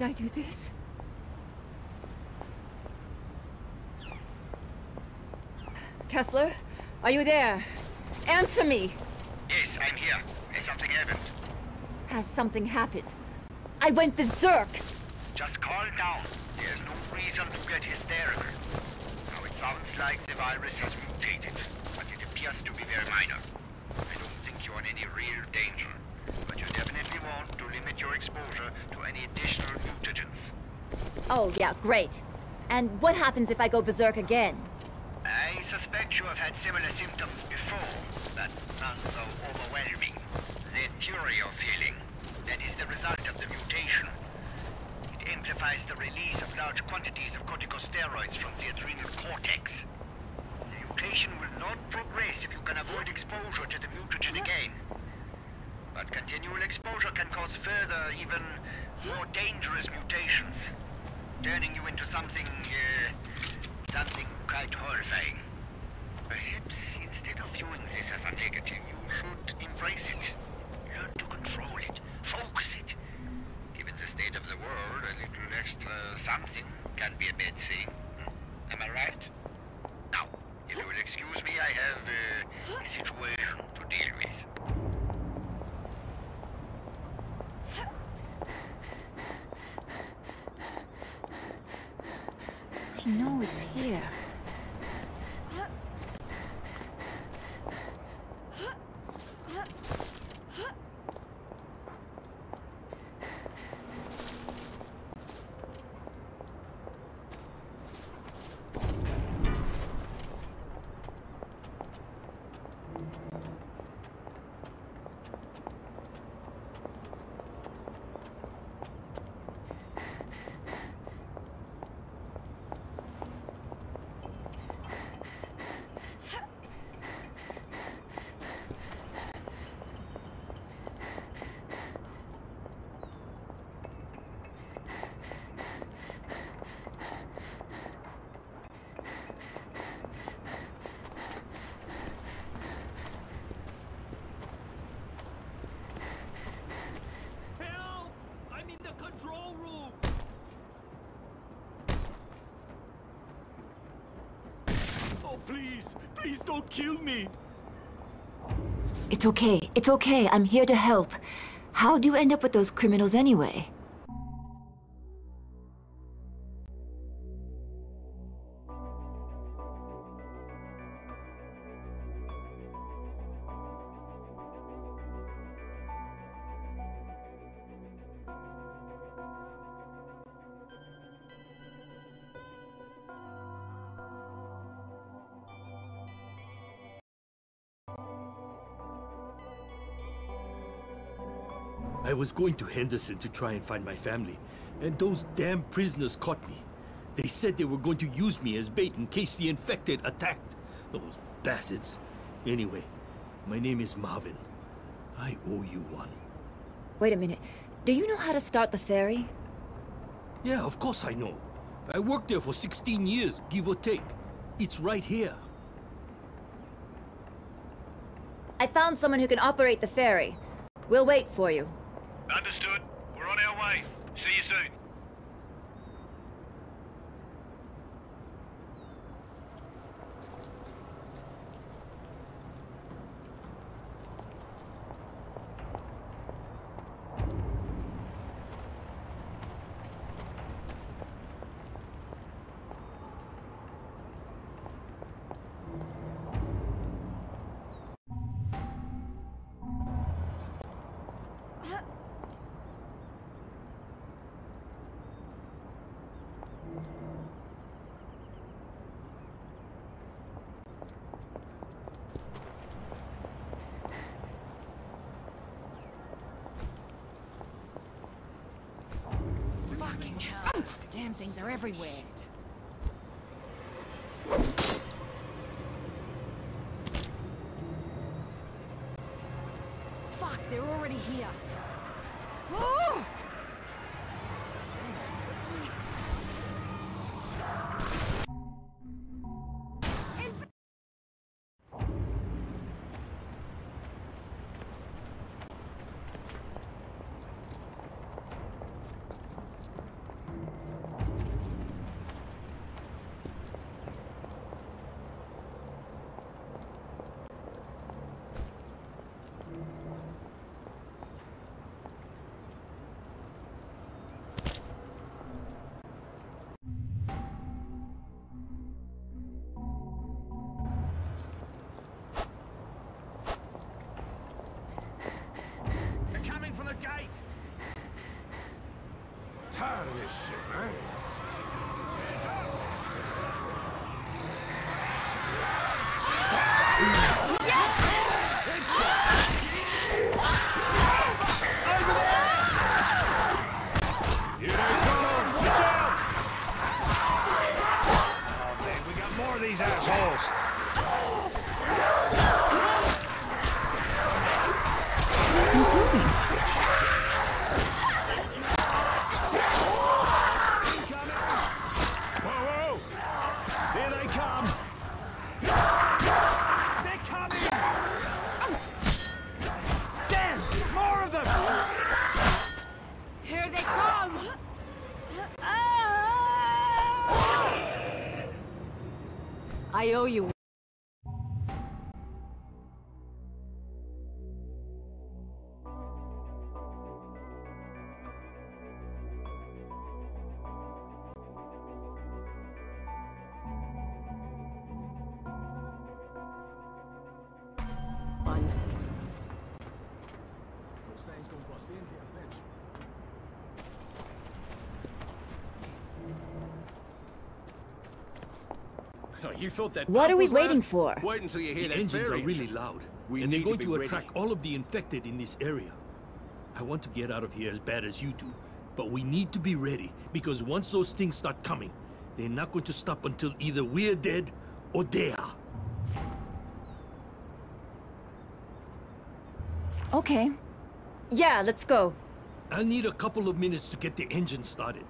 Did I do this? Kessler, are you there? Answer me! Yes, I'm here. Has something happened? Has something happened? I went berserk! Just calm down. There's no reason to get hysterical. Now it sounds like the virus has mutated, but it appears to be very minor. I don't think you're in any real danger, but you definitely want to limit your exposure to any additional mutagens. Oh, yeah, great. And what happens if I go berserk again? I suspect you have had similar symptoms before, but none so overwhelming. The theory of healing, that is the result of the mutation. It amplifies the release of large quantities of corticosteroids from the adrenal cortex. The mutation will not progress if you can avoid exposure to the mutagen again. Continual exposure can cause further, even more dangerous mutations, turning you into something, uh, something quite horrifying. Perhaps instead of viewing this as a negative, you should embrace it. Learn to control it, focus it. Given the state of the world, a little extra something can be a bad thing. Hmm? Am I right? Now, if you will excuse me, I have uh, a situation to deal with. I know it's here. Help! I'm in the control room! Oh, please! Please don't kill me! It's okay, it's okay. I'm here to help. How'd you end up with those criminals anyway? Was going to Henderson to try and find my family, and those damn prisoners caught me. They said they were going to use me as bait in case the infected attacked. Those bastards. Anyway, my name is Marvin. I owe you one. Wait a minute. Do you know how to start the ferry? Yeah, of course I know. I worked there for 16 years, give or take. It's right here. I found someone who can operate the ferry. We'll wait for you. Understood. We're on our way. See you soon. Fucking hell. Damn things are everywhere. You thought that What are we was loud? waiting for? Wait until you hear The that engines are really engine. loud, We and they're going to to, be ready. attract all of the infected in this area. I want to get out of here as bad as you do, but we need to be ready because once those things start coming, they're not going to stop until either we're dead or they are. Okay. Yeah, let's go. I'll need a couple of minutes to get the engine started.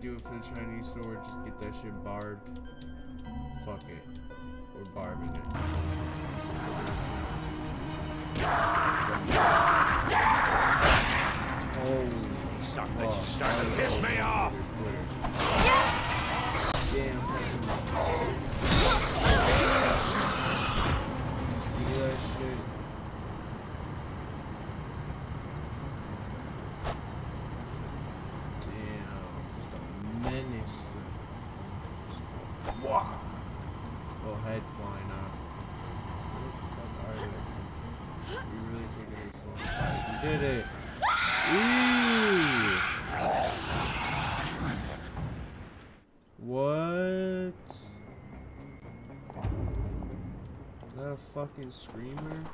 do it for the Chinese store, just get that shit barbed. Fucking screamer?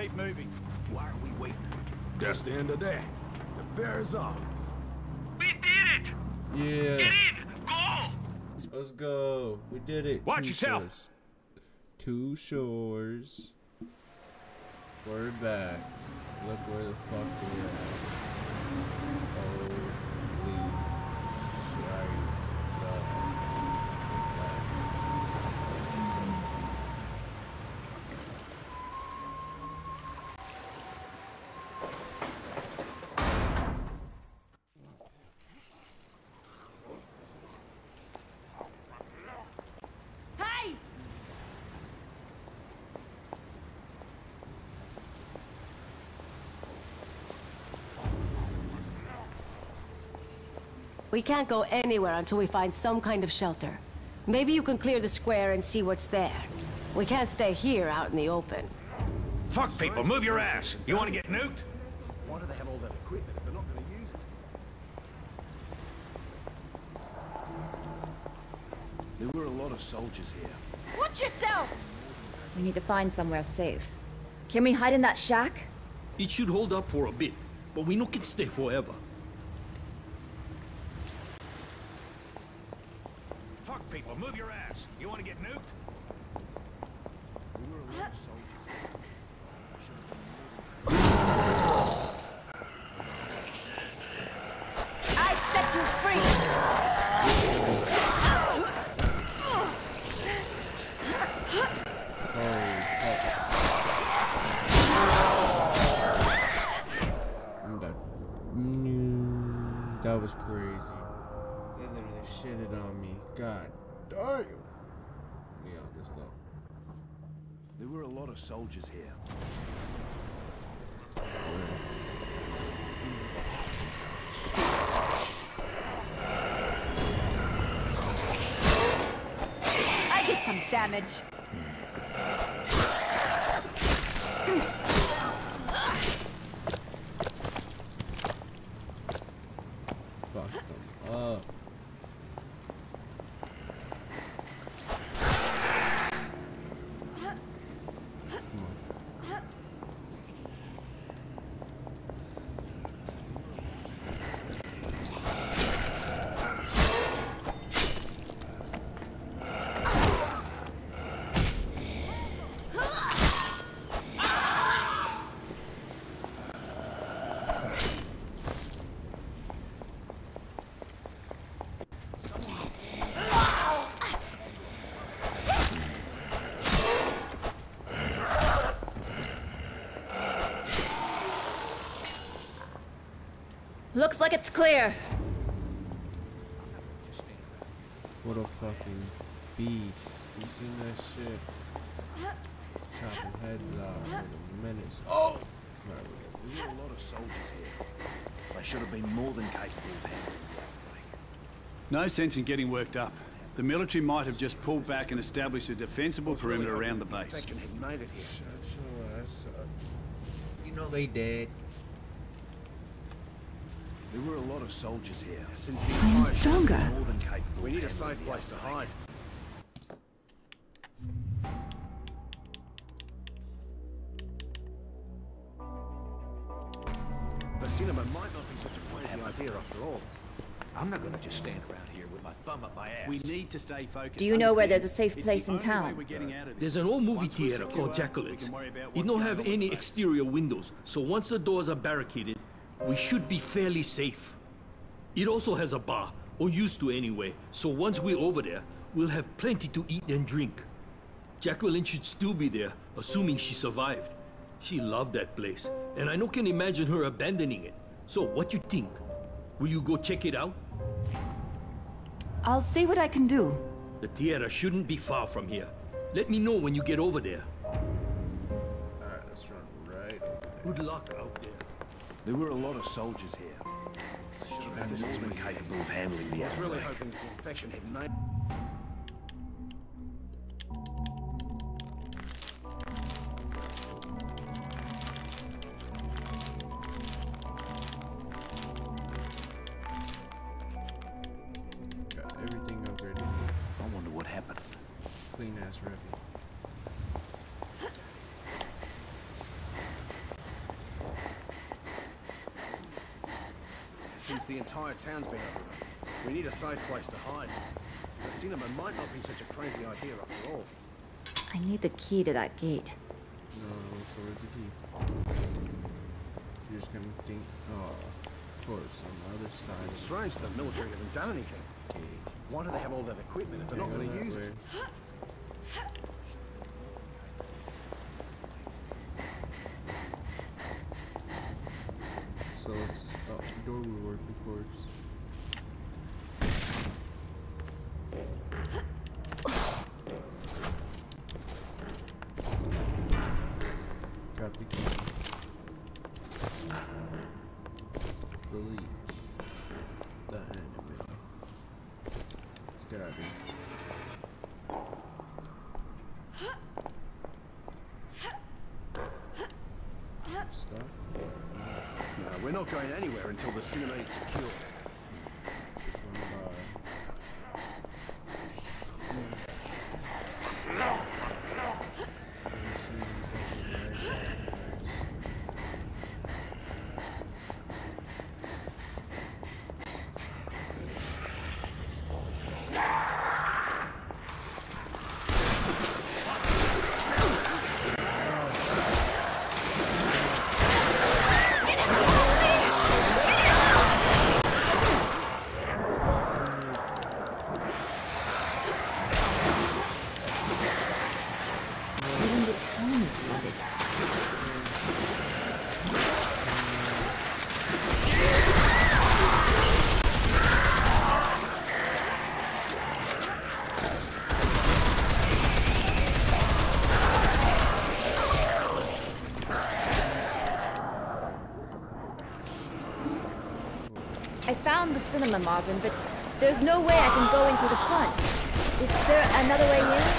Keep moving. Why are we waiting? That's the end of that. The fair is ours. We did it! Yeah. Get in! Go! Let's go. We did it. Watch Two yourself. Shores. Two shores. We're back. Look where the fuck we're at. We can't go anywhere until we find some kind of shelter. Maybe you can clear the square and see what's there. We can't stay here out in the open. Fuck people, move your ass. You want to get nuked? Why do they have all that equipment if they're not going to use it? There were a lot of soldiers here. Watch yourself! We need to find somewhere safe. Can we hide in that shack? It should hold up for a bit, but we no can stay forever. Fuck people, move your ass. You want to get nuked? I set you free! I'm done. Mm, That was crazy. They literally shitted on me. God damn. Me on this though. There were a lot of soldiers here. I did some damage. Fuck them up. Looks like it's clear. What a fucking beast. You seen that shit? Chopping heads off in minutes. Oh! Right, There were a lot of soldiers here. They should have been more than capable of handling No sense in getting worked up. The military might have just pulled back and established a defensible perimeter around the base. Had made it here. Shut your ass. You know they dead. There were a lot of soldiers here. Since the I am stronger. More than. We need a safe place to hide. The cinema might not be such a crazy idea after all. I'm not gonna just stand around here with my thumb up my ass. We need to stay focused. Do you know where there's a safe place the in town? we're getting out of this. There's an old movie theater called secure, Jacqueline's. can worry about It don't have any exterior windows, so once the doors are barricaded, we should be fairly safe. It also has a bar, or used to anyway, so once we're over there, we'll have plenty to eat and drink. Jacqueline should still be there, assuming she survived. She loved that place, and I no can imagine her abandoning it. So, what do you think? Will you go check it out? I'll see what I can do. The theater shouldn't be far from here. Let me know when you get over there. Alright, let's run right over there. Good luck out there. There were a lot of soldiers here. Should have been capable of handling the I was really outbreak. hoping the infection had made. Got everything upgraded. I wonder what happened. Clean ass Revy. Since the entire town's been overrun, we need a safe place to hide. The cinema might not be such a crazy idea after all. I need the key to that gate. No, so where's the key? You're just gonna think, oh, of course, on the other side. It's strange that the military hasn't done anything. Why do they have all that equipment if they're not gonna use way. it? So let's stop the door will work, of course. Got the key. The leech. The enemy. Let's get out of here. Stop. No, we're not going anywhere until the cinema is secure. Even the town is flooded. I found the cinema, Marvin, but there's no way I can go into the front. Is there another way in?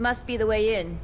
Must be the way in.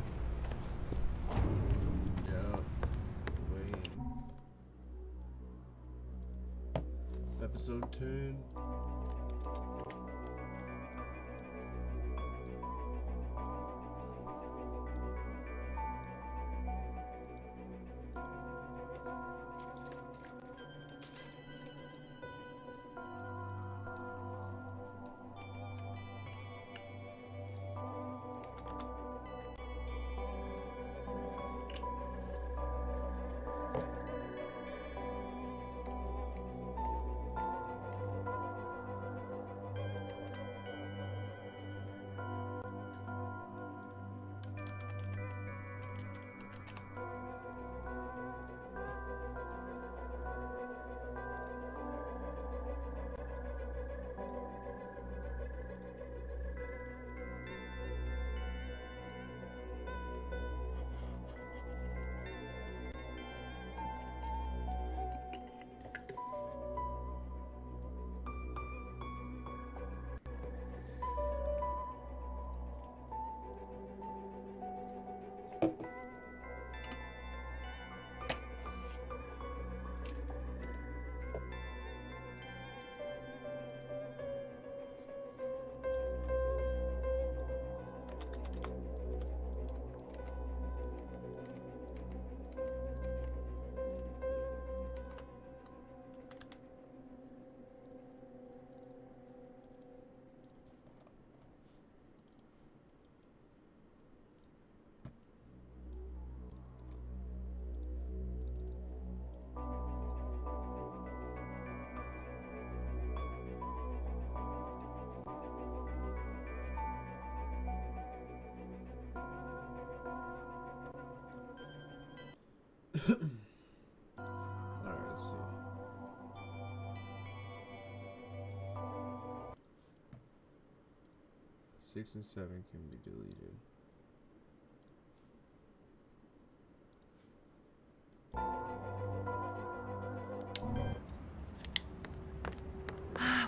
Alright, let's see. Six and seven can be deleted.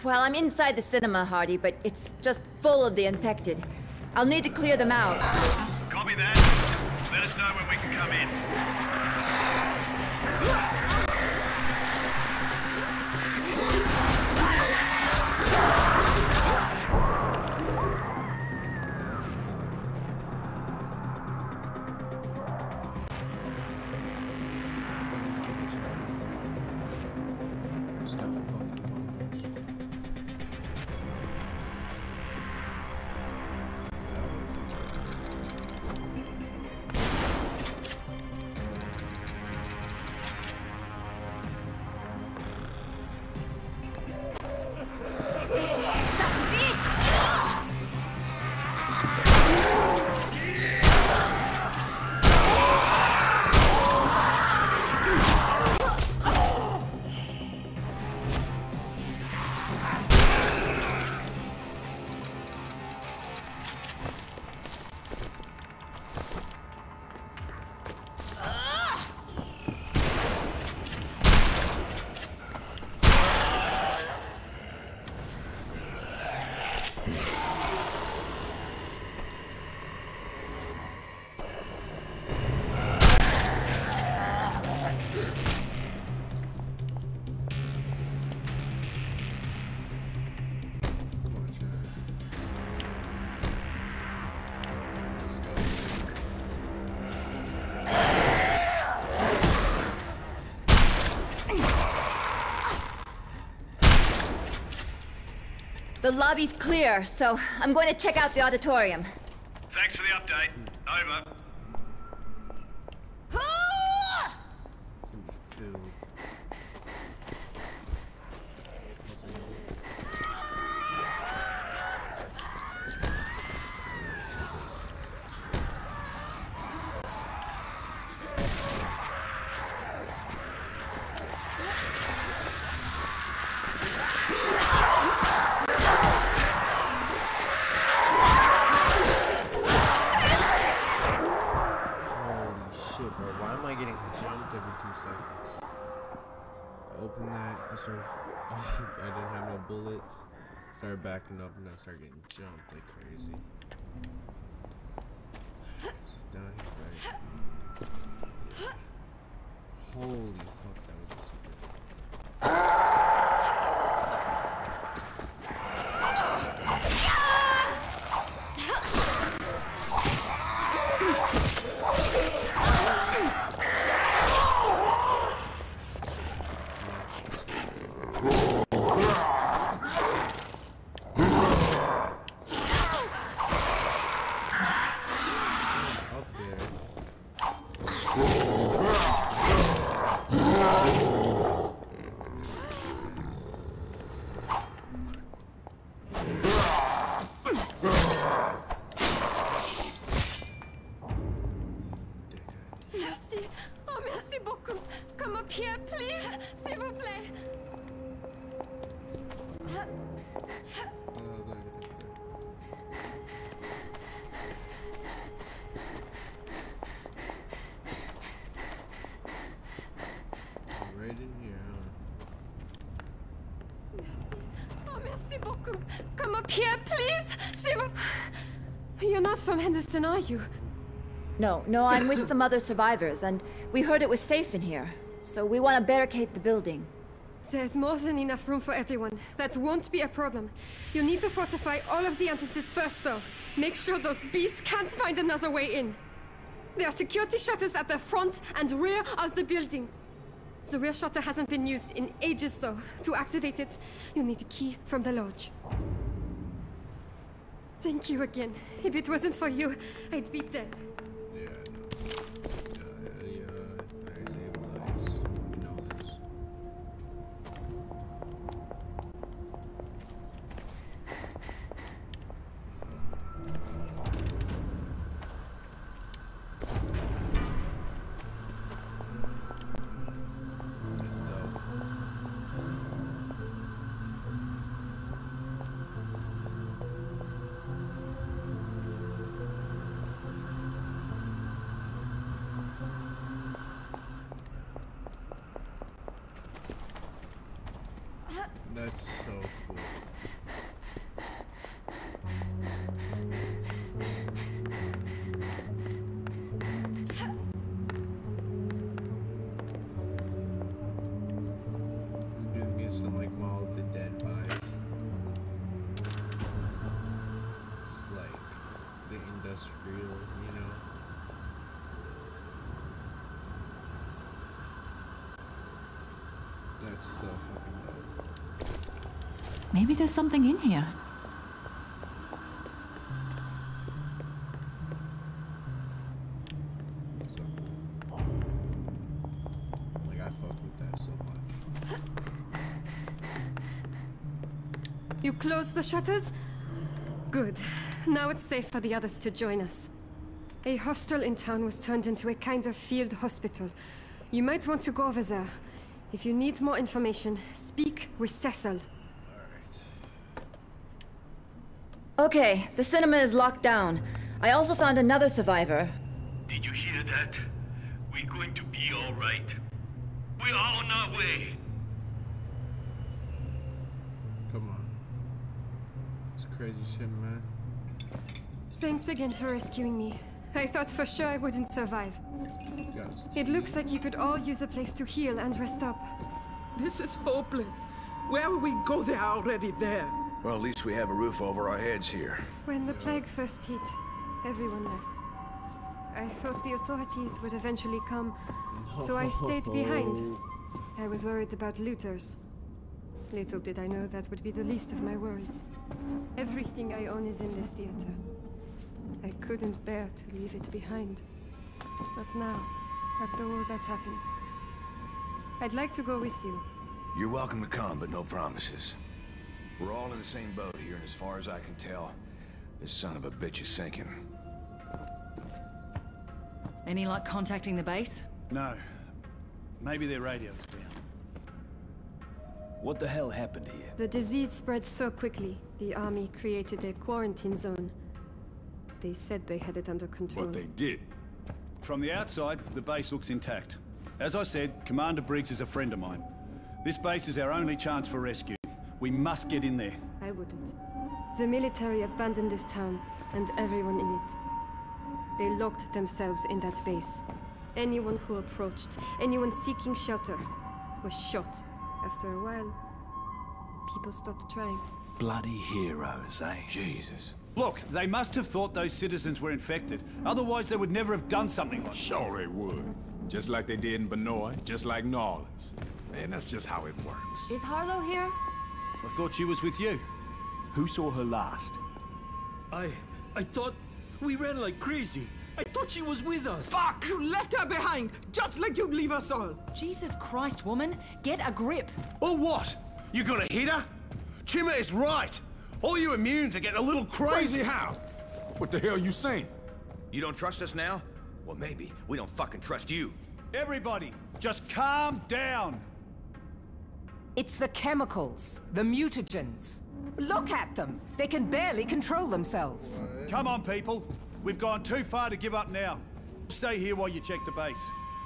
Well, I'm inside the cinema, Hardy, but it's just full of the infected. I'll need to clear them out. Copy that. Let us know when we can come in. The lobby's clear, so I'm going to check out the auditorium. Thanks for the update. Over. It's gonna be filled. Holy shit, bro. Why am I getting jumped every two seconds? I open that, I start. I didn't have no bullets. Started backing up and I started getting jumped like crazy. Not from Henderson, are you? No, no, I'm with some other survivors, and we heard it was safe in here. So we want to barricade the building. There's more than enough room for everyone. That won't be a problem. You need to fortify all of the entrances first, though. Make sure those beasts can't find another way in. There are security shutters at the front and rear of the building. The rear shutter hasn't been used in ages, though. To activate it, you'll need a key from the lodge. Thank you again. If it wasn't for you, I'd be dead. That's so fucking dope. Maybe there's something in here. That's so cool. Like I fucked with that so much. You closed the shutters? Good. Now it's safe for the others to join us. A hostel in town was turned into a kind of field hospital. You might want to go over there. If you need more information, speak with Cecil. Okay, the cinema is locked down. I also found another survivor. Did you hear that? We're going to be all right. We're all on our way. Come on. It's crazy shit, man. Thanks again for rescuing me. I thought for sure I wouldn't survive. Yes. It looks like you could all use a place to heal and rest up. This is hopeless. Where will we go? They're already there. Well, at least we have a roof over our heads here. When the plague first hit, everyone left. I thought the authorities would eventually come, so I stayed behind. I was worried about looters. Little did I know that would be the least of my worries. Everything I own is in this theater. I couldn't bear to leave it behind. But now, after all that's happened, I'd like to go with you. You're welcome to come, but no promises. We're all in the same boat here, and as far as I can tell, this son of a bitch is sinking. Any luck contacting the base? No. Maybe their radio's down. What the hell happened here? The disease spread so quickly, the army created a quarantine zone. They said they had it under control. What they did. From the outside, the base looks intact. As I said, Commander Briggs is a friend of mine. This base is our only chance for rescue. We must get in there. I wouldn't. The military abandoned this town, and everyone in it. They locked themselves in that base. Anyone who approached, anyone seeking shelter, was shot. After a while, people stopped trying. Bloody heroes, eh? Jesus. Look, they must have thought those citizens were infected. Otherwise, they would never have done something like Sure they would. Just like they did in Banoi, just like Nolans. Man, that's just how it works. Is Harlow here? I thought she was with you. Who saw her last? I... I thought... We ran like crazy. I thought she was with us. Fuck! You left her behind, just like you'd leave us all. Jesus Christ, woman. Get a grip. Or what? You gonna hit her? Chima is right. All you immunes are getting a little crazy. Crazy how? What the hell are you saying? You don't trust us now? Well, maybe. We don't fucking trust you. Everybody, just calm down. It's the chemicals, the mutagens. Look at them. They can barely control themselves. Come on, people. We've gone too far to give up now. Stay here while you check the base.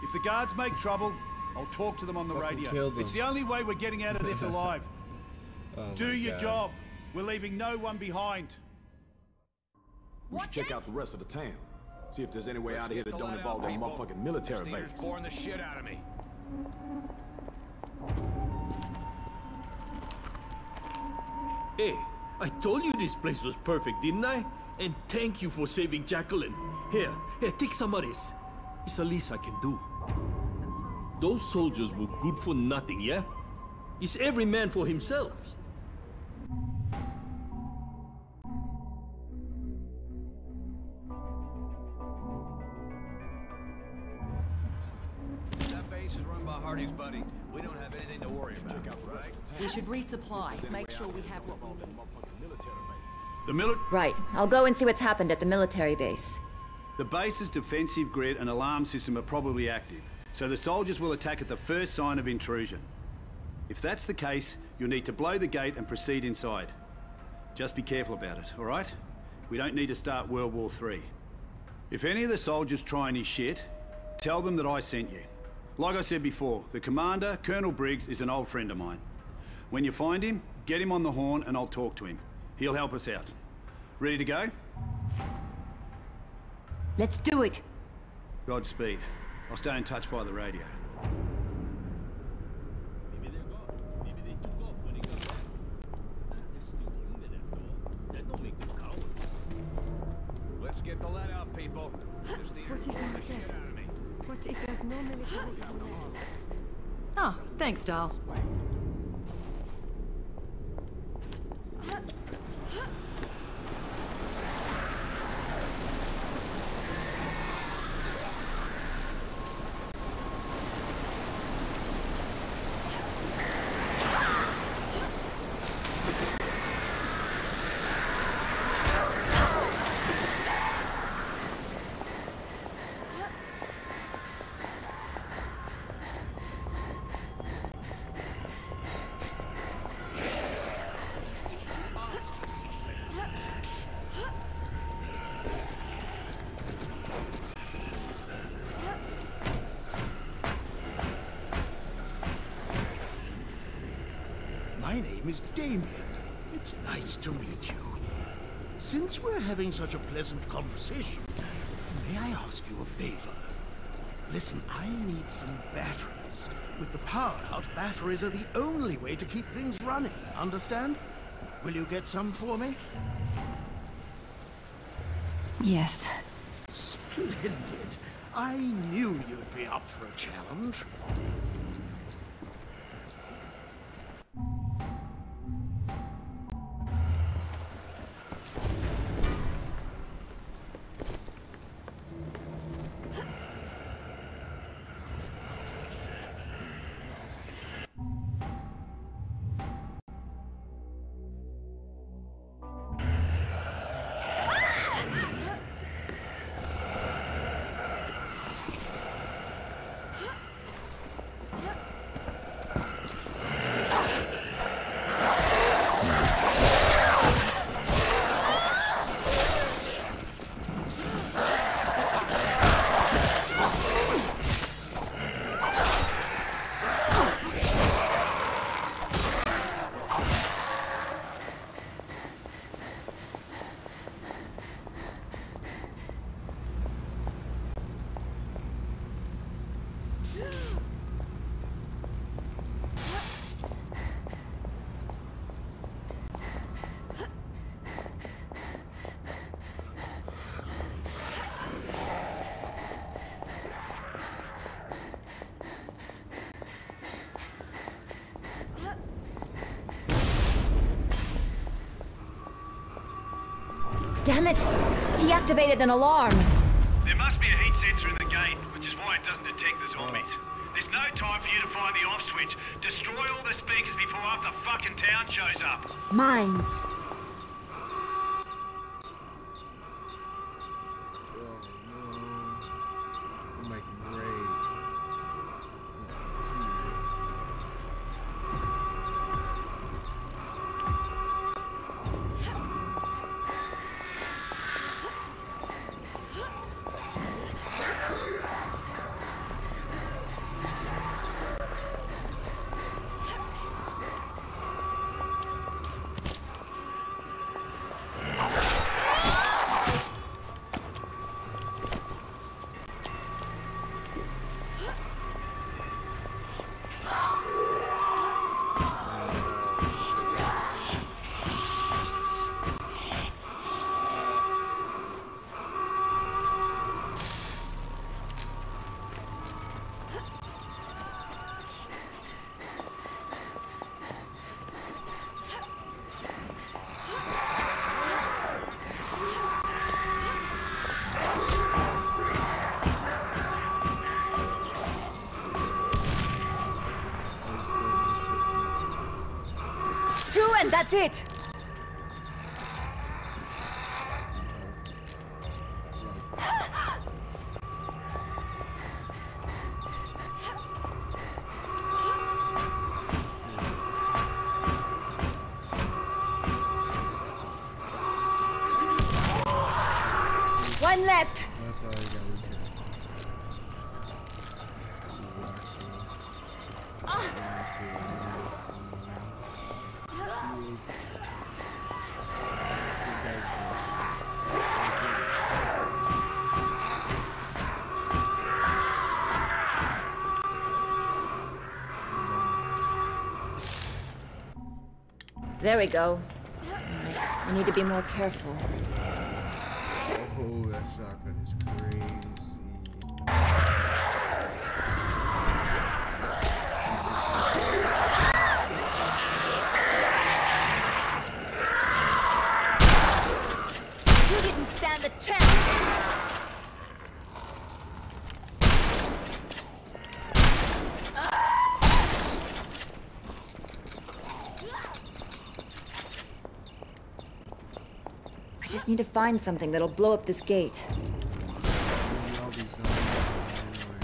If the guards make trouble, I'll talk to them on the Fucking kill radio. them. It's the only way we're getting out of this alive. Oh Do your God. job. We're leaving no one behind. We should check out the rest of the town. See if there's any way out of here that don't involve a motherfucking military base. boring the shit out of me. Hey, I told you this place was perfect, didn't I? And thank you for saving Jacqueline. Here, here, take some of this. It's the least I can do. Those soldiers were good for nothing, yeah? It's every man for himself. Hardy's buddy. We don't have anything to worry about. right? We should resupply. Make sure we have what we need. The mili- Right. I'll go and see what's happened at the military base. The base's defensive grid and alarm system are probably active, so the soldiers will attack at the first sign of intrusion. If that's the case, you'll need to blow the gate and proceed inside. Just be careful about it, all right? We don't need to start World War III. If any of the soldiers try any shit, tell them that I sent you. Like I said before, the commander, Colonel Briggs, is an old friend of mine. When you find him, get him on the horn and I'll talk to him. He'll help us out. Ready to go? Let's do it. Godspeed. I'll stay in touch by the radio. Maybe they're gone. Maybe they took off when they got back. They're still human after all. That don't make them cowards. Let's get the let out, people. This theater's What if boring Even? Oh, thanks, doll. My name is Damien. It's nice to meet you. Since we're having such a pleasant conversation, may I ask you a favor? Listen, I need some batteries. With the power out, batteries are the only way to keep things running, understand? Will you get some for me? Yes. Splendid. I knew you'd be up for a challenge. Damn it! He activated an alarm. There must be a heat sensor in the gate, which is why it doesn't detect the zombies. There's no time for you to find the off switch. Destroy all the speakers before half the fucking town shows up. Mines. There we go. Alright, I need to be more careful. Need to find something that'll blow up this gate. All these zombies anyway.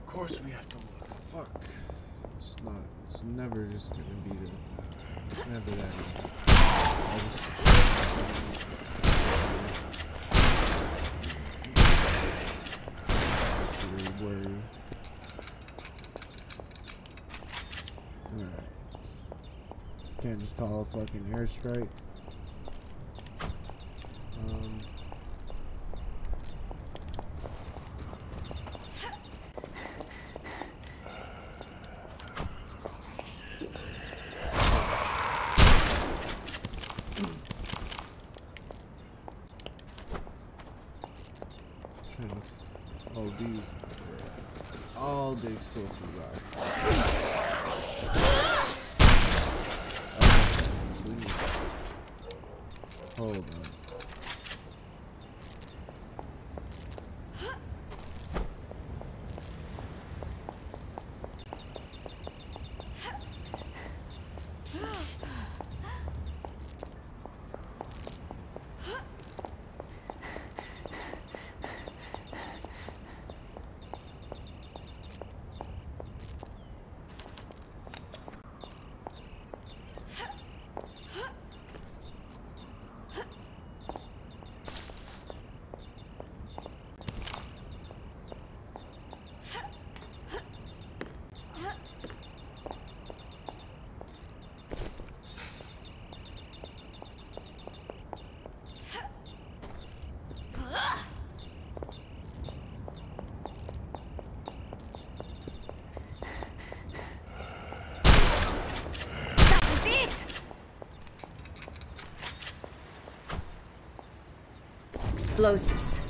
Of course we have to look. Fuck. It's not. It's never just gonna be the. It's never that. easy. I'll just- Really worry. Can't just call a fucking airstrike. Um. trying to- Oh, these. All the explosives are. Okay, please. Hold on. That was it! Explosives.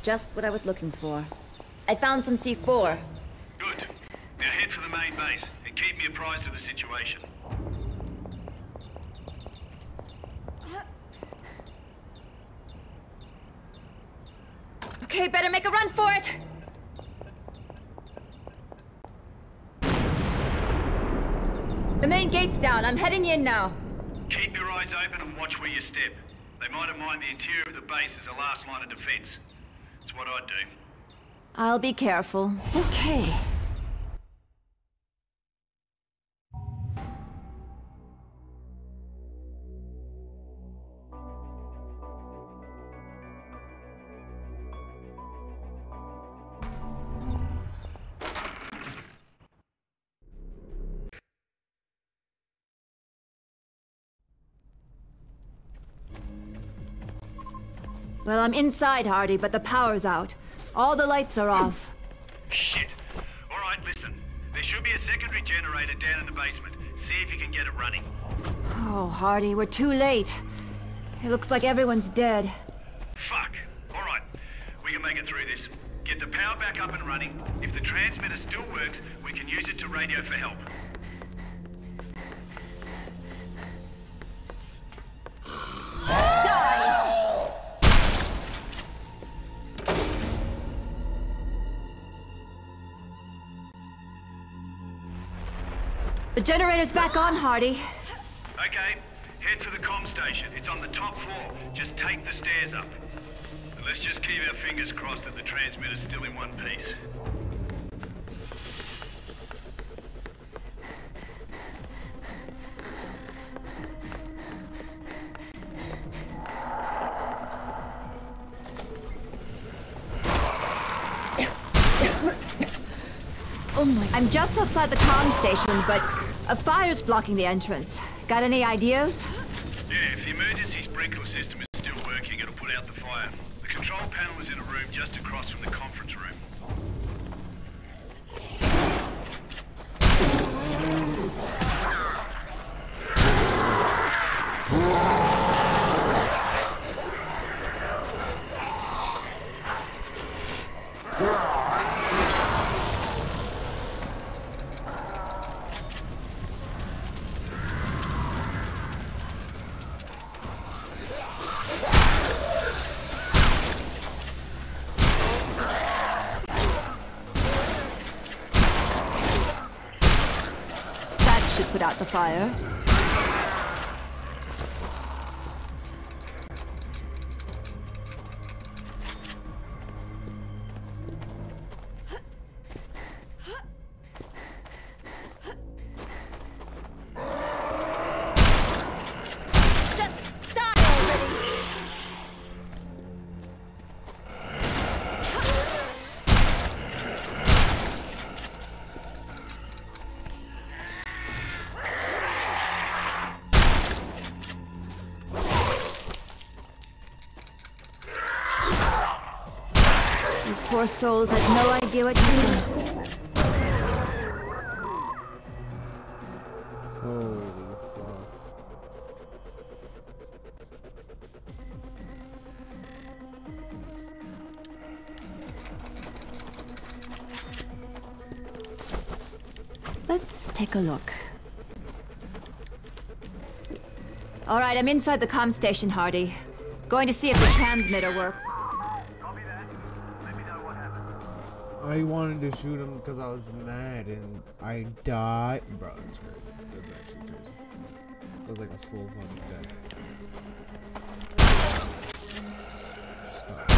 Just what I was looking for. I found some C4. Good. Now head for the main base and keep me apprised of the situation. Okay, better make a run for it! The main gate's down. I'm heading in now. Keep your eyes open and watch where you step. They might have mined the interior base as a last line of defense. It's what I'd do. I'll be careful. Okay. I'm inside, Hardy, but the power's out. All the lights are off. Shit. All right, listen. There should be a secondary generator down in the basement. See if you can get it running. Oh, Hardy, we're too late. It looks like everyone's dead. Fuck. All right. We can make it through this. Get the power back up and running. If the transmitter still works, we can use it to radio for help. The generator's back on, Hardy. Okay. Head for the comm station. It's on the top floor. Just take the stairs up. And let's just keep our fingers crossed that the transmitter's still in one piece. Oh my. I'm just outside the comm station, but a fire's blocking the entrance. Got any ideas? Fire. Poor souls had no idea what fuck. Let's take a look. All right, I'm inside the comm station, Hardy. Going to see if the transmitter works. I wanted to shoot him because I was mad and I died. Bro, that's crazy. That's actually crazy. That was like a full fucking death. Stop.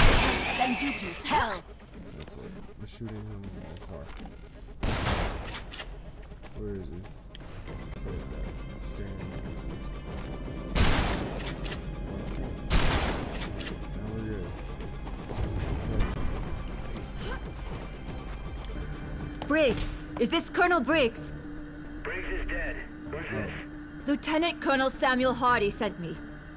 Send you to hell. That's it. I'm shooting him in the car. Where is he? Briggs! Is this Colonel Briggs? Briggs is dead. Who's oh. this? Lieutenant Colonel Samuel Hardy sent me.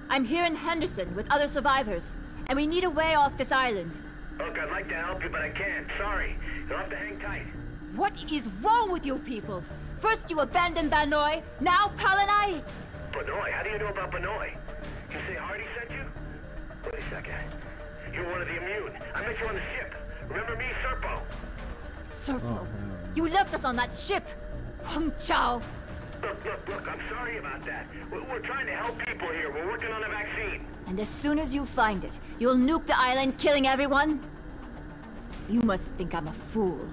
I'm here in Henderson with other survivors, and we need a way off this island. Look, I'd like to help you, but I can't. Sorry. You'll have to hang tight. What is wrong with you people? First you abandoned Banoi, now Palanai! Banoi? How do you know about Banoi? You say Hardy sent you? Wait a second. You're one of the immune. I met you on the ship. Remember me, Serpo? Serpo, you left us on that ship! Hung Chao! Look, look, look, I'm sorry about that. We're, trying to help people here. We're working on a vaccine. And as soon as you find it, you'll nuke the island, killing everyone? You must think I'm a fool.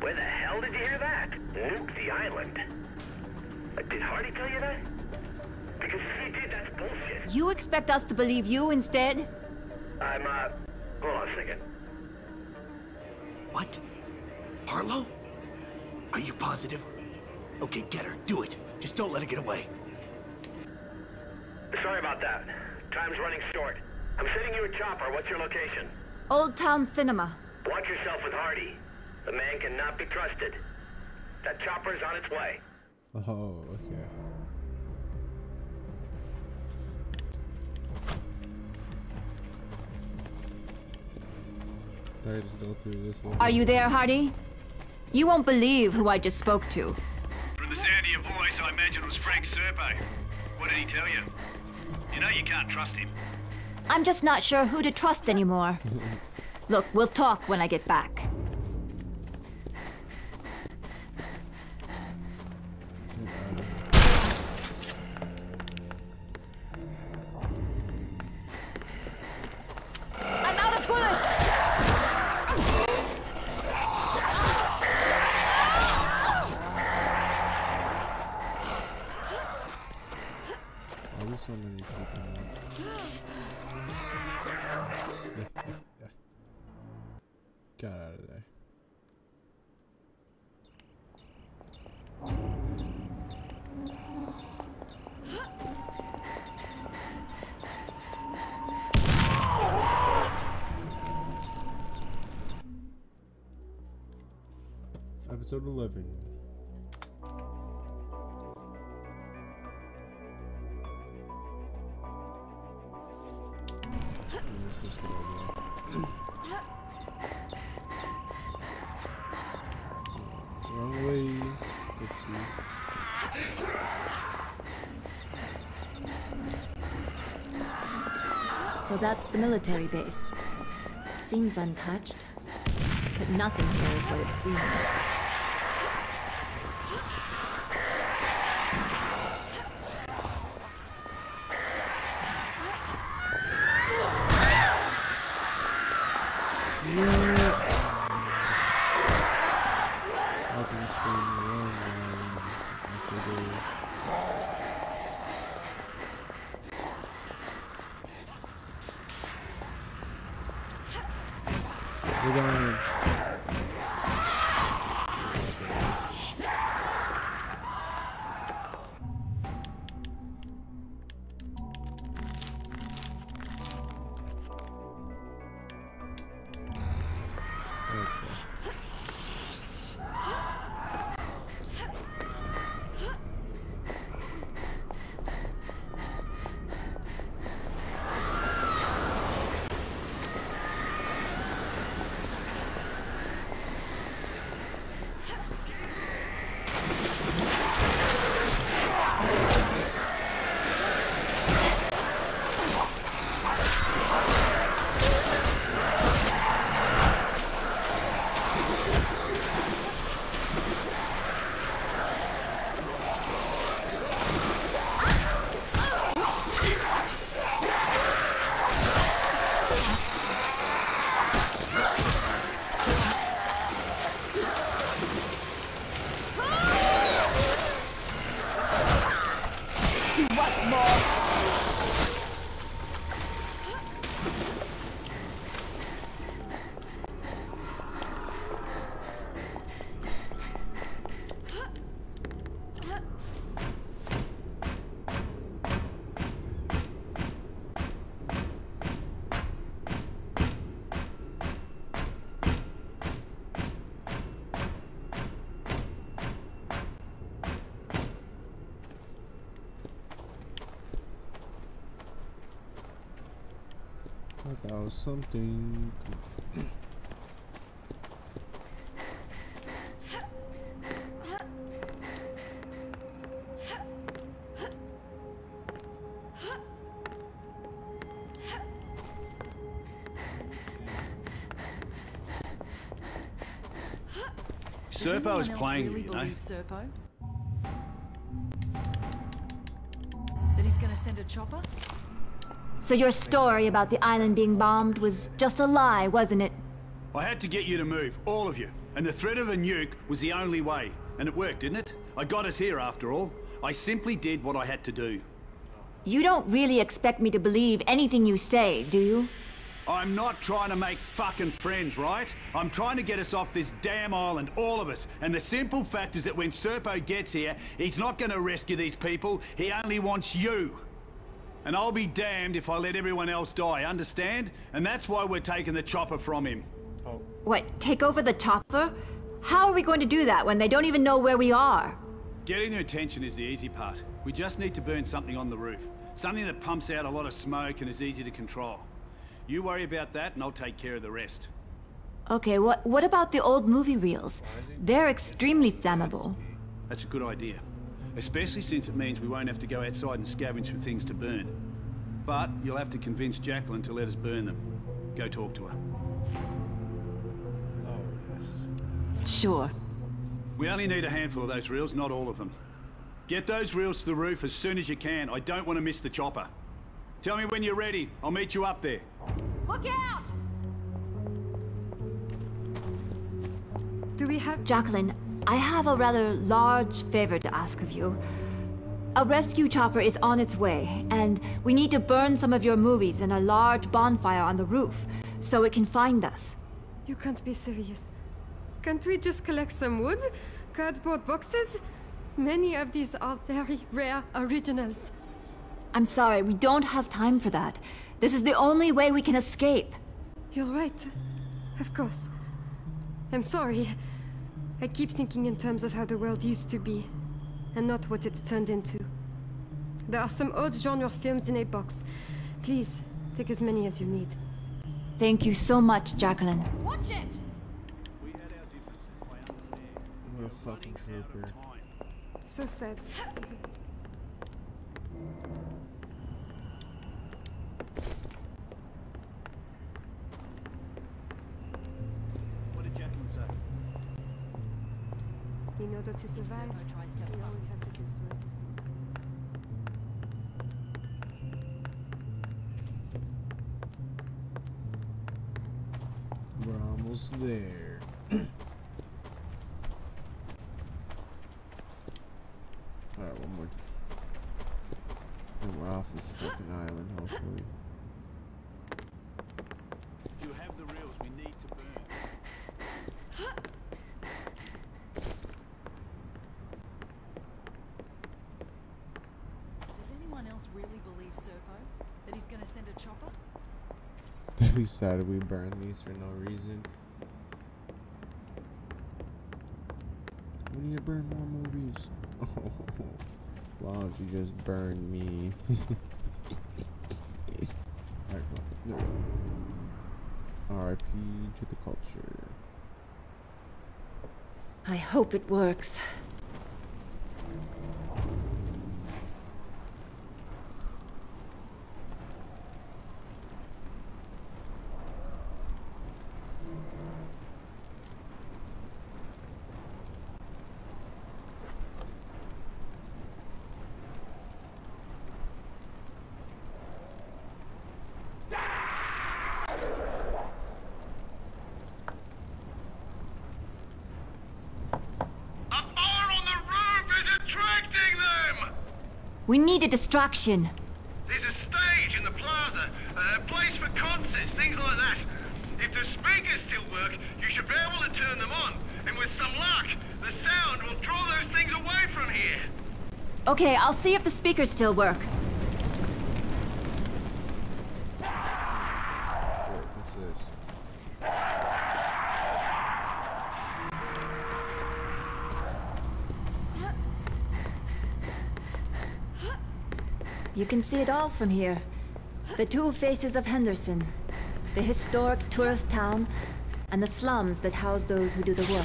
Where the hell did you hear that? Nuke the island. Did Hardy tell you that? Because if he did, that's bullshit. You expect us to believe you instead? I'm, uh, hold on a second. What? Harlow? Are you positive? Okay, get her. Do it. Just don't let her get away. Sorry about that. Time's running short. I'm sending you a chopper. What's your location? Old Town Cinema. Watch yourself with Hardy. The man cannot be trusted. That chopper's on its way. Oh, okay. Are you there, Hardy? You won't believe who I just spoke to. From the sound of your voice, I imagine it was Frank Serpo. What did he tell you? You know you can't trust him. I'm just not sure who to trust anymore. Look, we'll talk when I get back. The military base. Seems untouched. But nothing here is what it seems. Thought something. Serpo is playing really you, eh? you know? Serpo? That he's gonna send a chopper? So your story about the island being bombed was just a lie, wasn't it? I had to get you to move, all of you. And the threat of a nuke was the only way. And it worked, didn't it? I got us here after all. I simply did what I had to do. You don't really expect me to believe anything you say, do you? I'm not trying to make fucking friends, right? I'm trying to get us off this damn island, all of us. And the simple fact is that when Serpo gets here, he's not gonna rescue these people. He only wants you. And I'll be damned if I let everyone else die, understand? And that's why we're taking the chopper from him. Oh. What, take over the chopper? How are we going to do that when they don't even know where we are? Getting their attention is the easy part. We just need to burn something on the roof. Something that pumps out a lot of smoke and is easy to control. You worry about that and I'll take care of the rest. Okay, what, what about the old movie reels? They're extremely flammable. That's a good idea. Especially since it means we won't have to go outside and scavenge for things to burn. But you'll have to convince Jacqueline to let us burn them. Go talk to her. Oh, yes. Sure. We only need a handful of those reels, not all of them. Get those reels to the roof as soon as you can. I don't want to miss the chopper. Tell me when you're ready. I'll meet you up there. Look out! Do we have... Jacqueline, I have a rather large favor to ask of you. A rescue chopper is on its way, and we need to burn some of your movies in a large bonfire on the roof, so it can find us. You can't be serious. Can't we just collect some wood? Cardboard boxes? Many of these are very rare originals. I'm sorry, we don't have time for that. This is the only way we can escape. You're right. Of course. I'm sorry. I keep thinking in terms of how the world used to be, and not what it's turned into. There are some old genre films in a box. Please, take as many as you need. Thank you so much, Jacqueline. Watch it! What a fucking trooper. So sad. What did Jacqueline say? In order to survive, we always have to destroy the city. We're almost there. Alright, one more. And we're off this fucking island, hopefully. Do you have the reels we need to burn? Does anyone else really believe Serpo? That he's gonna send a chopper? That'd be sad if we burn these for no reason. We need to burn more movies. Why don't you just burn me? No. RIP to the culture. I hope it works. We need a distraction. There's a stage in the plaza, a place for concerts, things like that. If the speakers still work, you should be able to turn them on. And with some luck, the sound will draw those things away from here. Okay, I'll see if the speakers still work. Can see it all from here. The two faces of Henderson. The historic tourist town, and the slums that house those who do the work.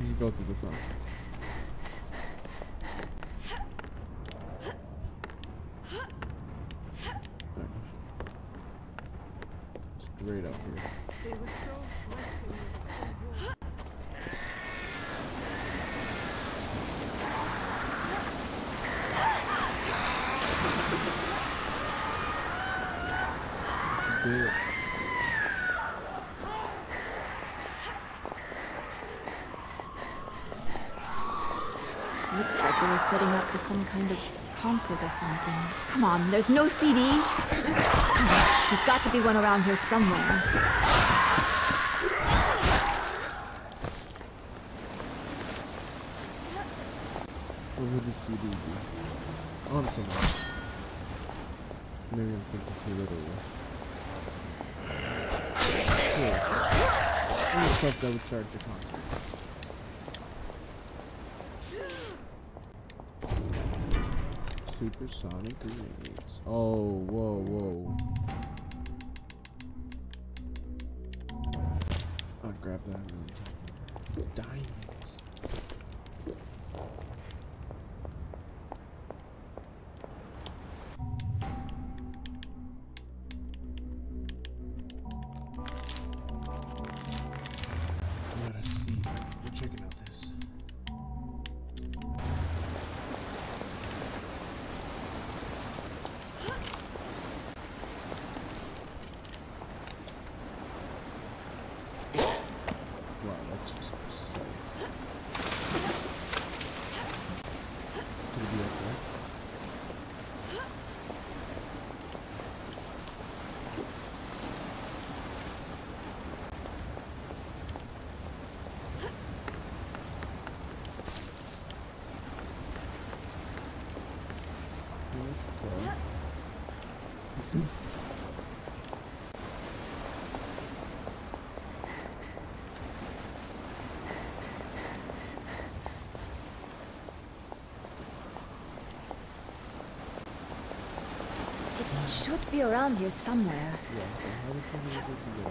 Just go to the front. Right. Straight up here. They were so Do it. Looks like they were setting up for some kind of concert or something. Come on, there's no CD. There's got to be one around here somewhere. What would the CD be? Honestly, not. Maybe I'm thinking too literally. Cool. Any stuff that would start the concert. Supersonic grenades. Oh, whoa, whoa. I'll grab that quick. It should be around here somewhere. Yeah, so how the fuck are we supposed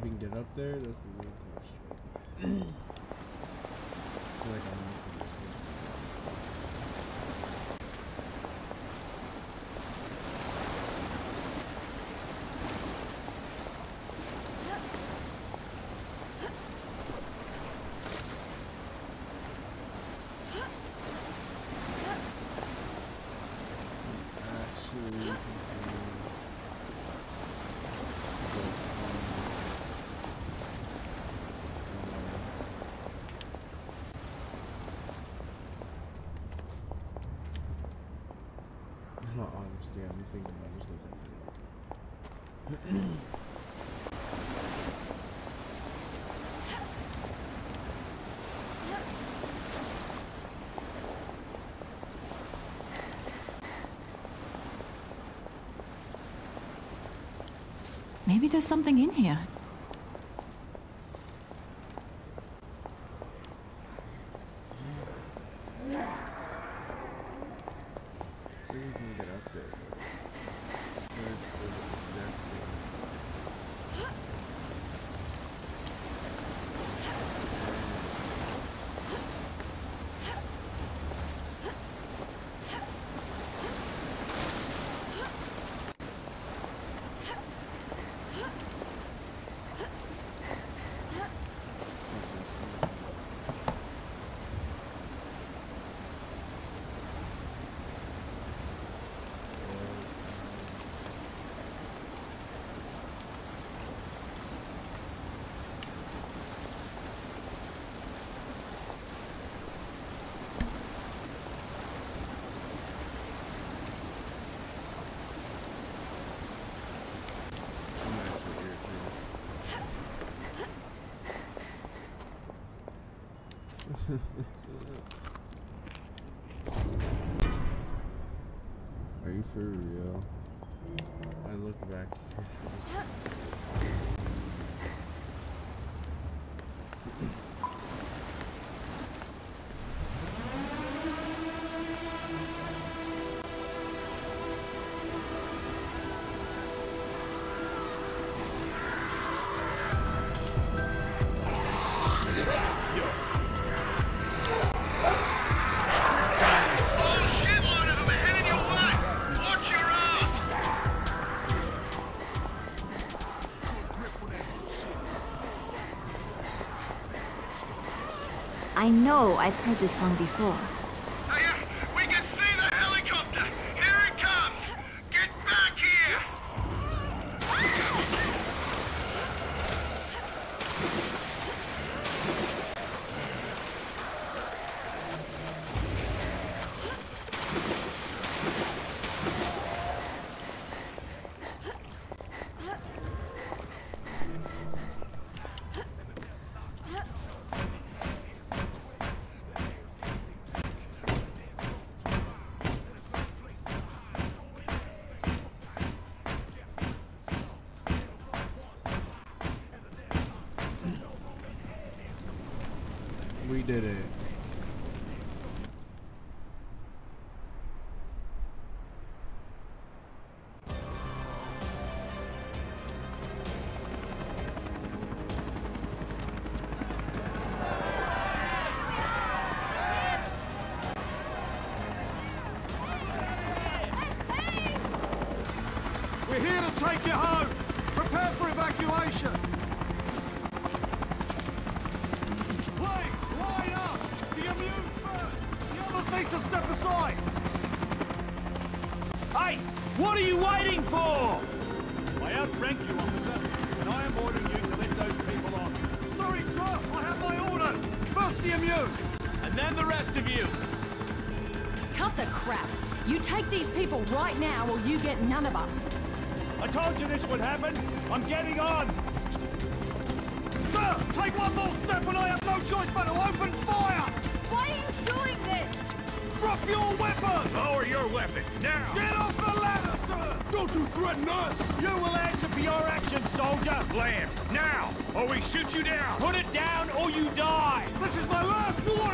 to get up there? That's the real question. Impossible to say. Can I even get up there? That's the main question. I feel like I'm making this thing. Actually confused. Not honestly, I'm thinking about just looking up. Maybe there's something in here. Are you for real? Know I've heard this song before. Take you home. Prepare for evacuation. Please, line up. The immune first. The others need to step aside. Hey, what are you waiting for? I outrank you, officer, and I am ordering you to let those people on. Sorry, sir. I have my orders. First the immune. And then the rest of you. Cut the crap. You take these people right now or you get none of us. I told you this would happen. I'm getting on. Sir, take one more step and I have no choice but to open fire. Why are you doing this? Drop your weapon. Lower your weapon, now! Get off the ladder, sir. Don't you threaten us! You will answer for your actions, soldier. Land, now, or we shoot you down! Put it down or you die. This is my last warning,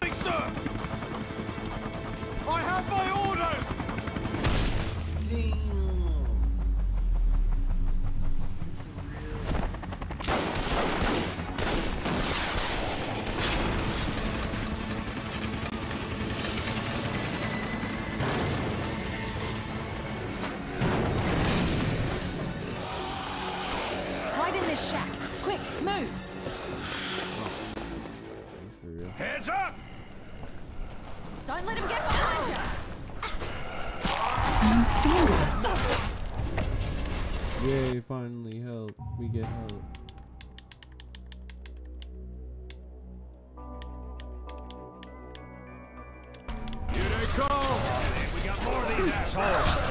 Yay, finally help. We get help. Here they come! Oh, we got more of these assholes!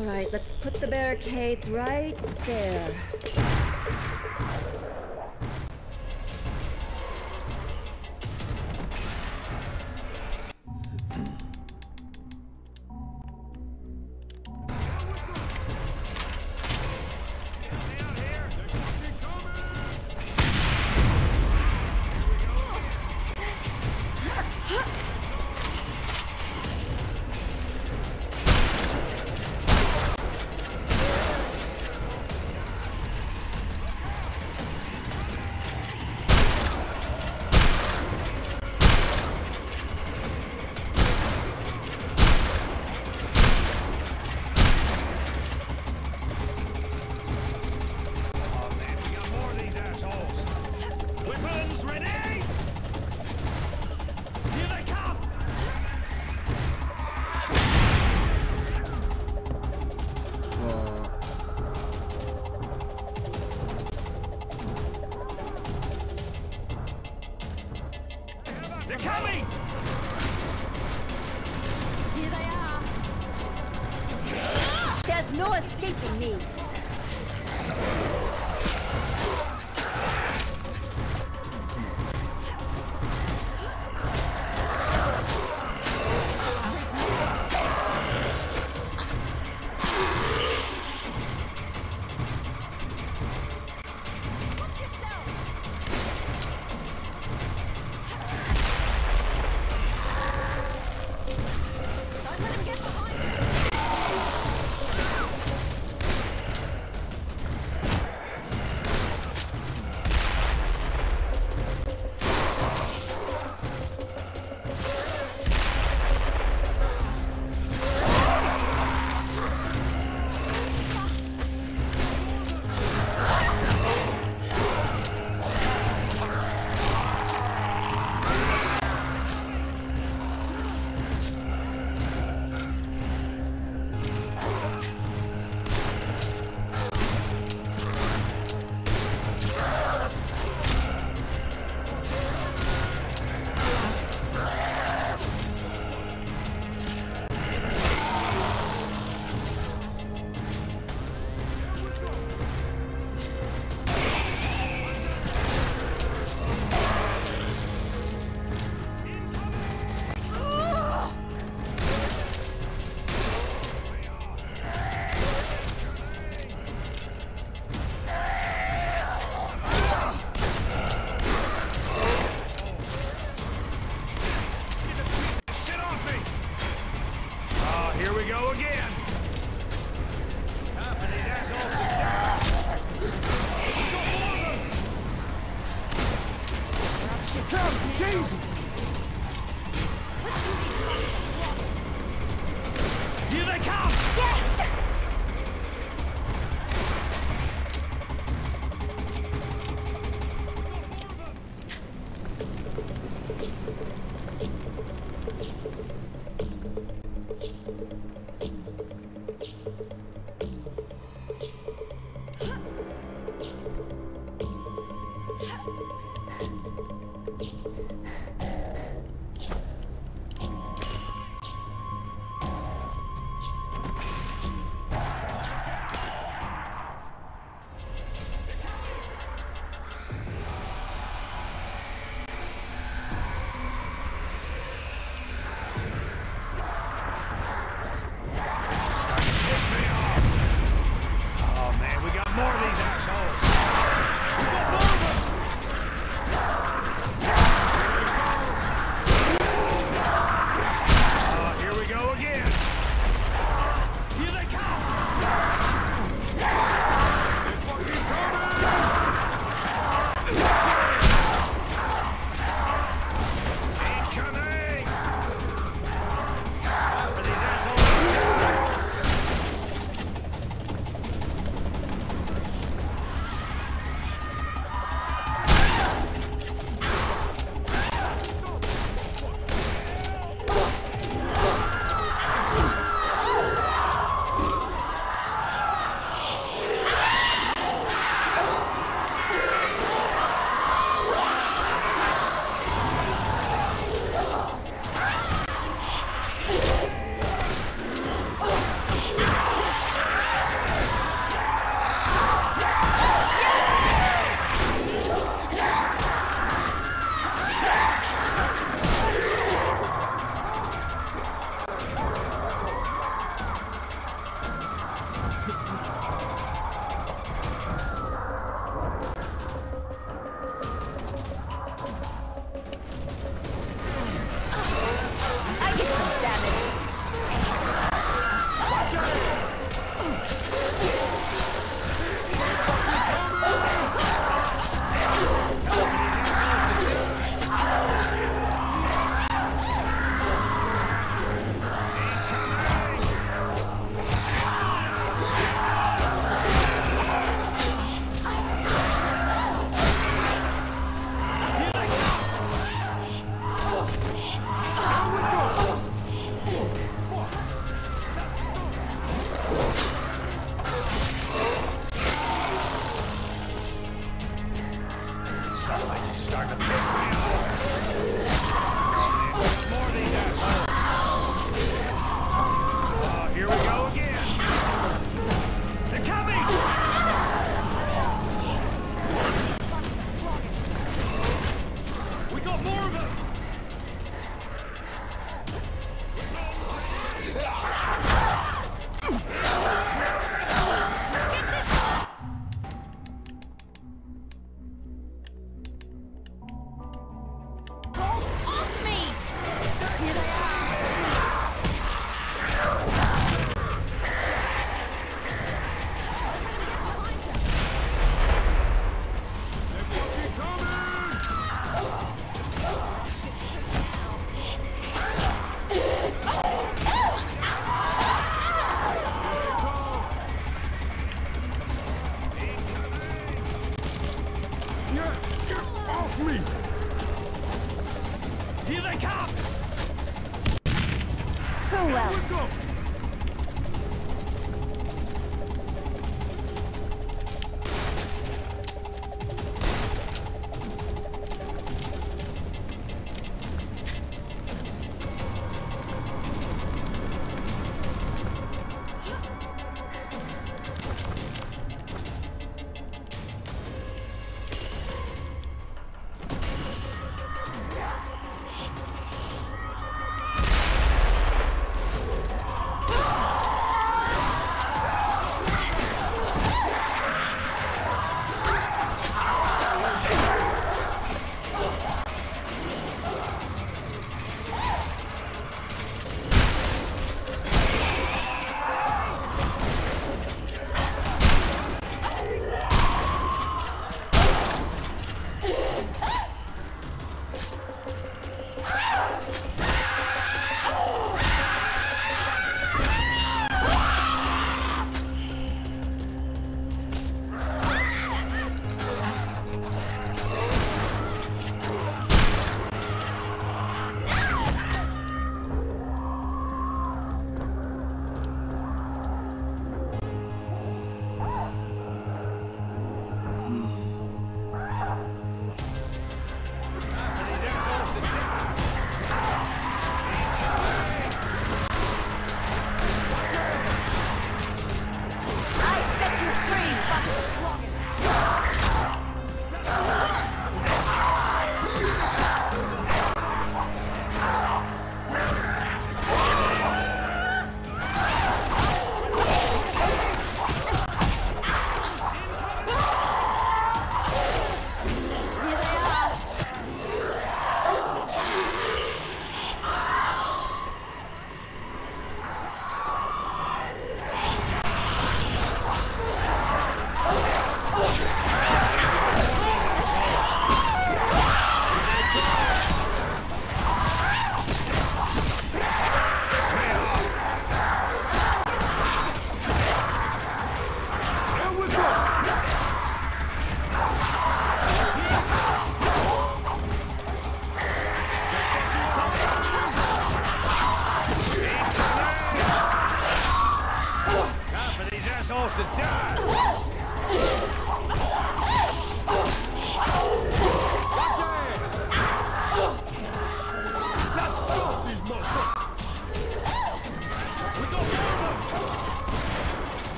Alright, let's put the barricades right there.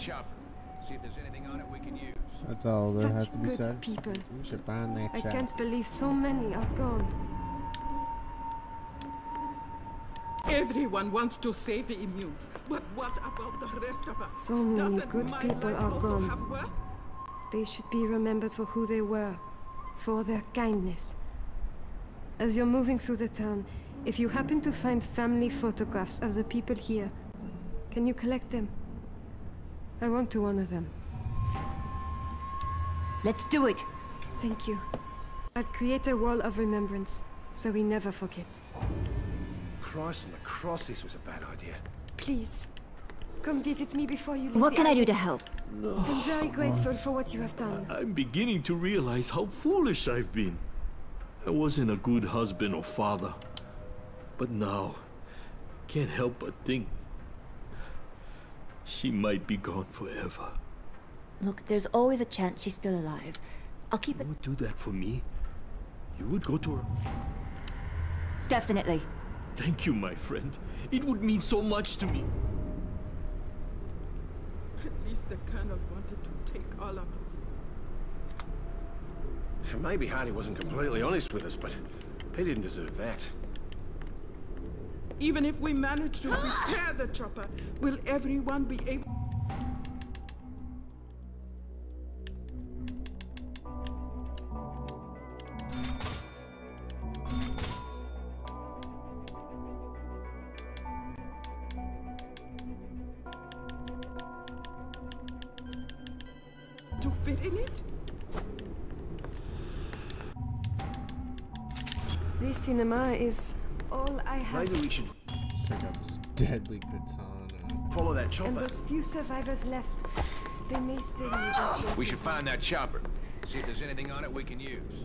Should chopper. See if there's anything on it we can use. That's all that Such has to be good said. people. We should find that I chap. can't believe so many are gone. Everyone wants to save the immunes, but what about the rest of us? So many Doesn't good people are gone. They should be remembered for who they were, for their kindness. As you're moving through the town, if you happen to find family photographs of the people here, can you collect them? I want to honor them. Let's do it. Thank you. I'll create a wall of remembrance, so we never forget. Christ on the cross, this was a bad idea. Please, come visit me before you leave What can I do to help? I'm very grateful for what you have done. I'm beginning to realize how foolish I've been. I wasn't a good husband or father. But now, I can't help but think she might be gone forever. Look, there's always a chance she's still alive. I'll keep it. You would do that for me? You would go to her? Definitely. Thank you, my friend. It would mean so much to me. At least the Colonel wanted to take all of us. Maybe Hardy wasn't completely honest with us, but he didn't deserve that. Even if we manage to ah! repair the chopper, will everyone be able... to fit in it? This cinema is all I have. Maybe we should Check out this deadly katana. follow that chopper. And chopper. those few survivors left, they may still need us. We should find that chopper. See if there's anything on it we can use.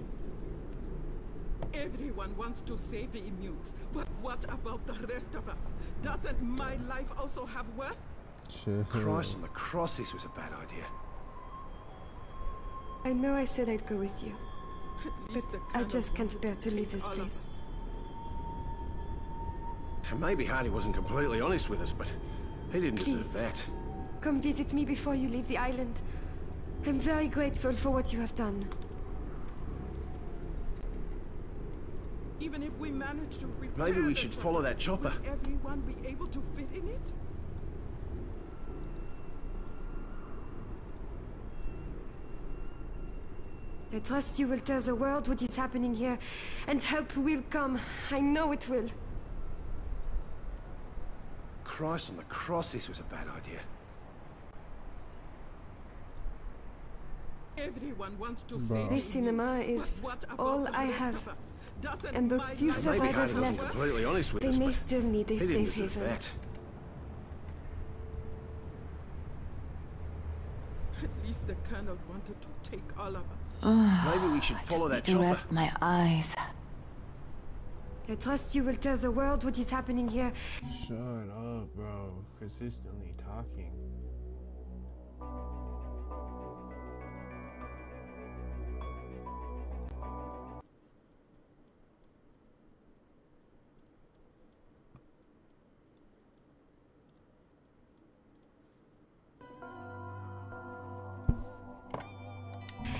Everyone wants to save the immunes, but what about the rest of us? Doesn't my life also have worth? Sure. Christ on the cross, this was a bad idea. I know I said I'd go with you, but I just can't bear to leave this place. And maybe Hardy wasn't completely honest with us, but he didn't deserve that. Come visit me before you leave the island. I'm very grateful for what you have done. Even if we manage to repair Maybe we the should follow that chopper. Will everyone be able to fit in it? I trust you will tell the world what is happening here, and help will come. I know it will. Christ on the cross, this was a bad idea. Everyone wants to Bruh. save This cinema is but what about all I have. of us? Doesn't And those few survivors left, completely honest with they us, may still need a safe haven. that. At least the Colonel wanted to take all of us. Ah, Maybe we should follow that to chopper. rest my eyes. I trust you will tell the world what is happening here. Shut up, bro. Consistently talking.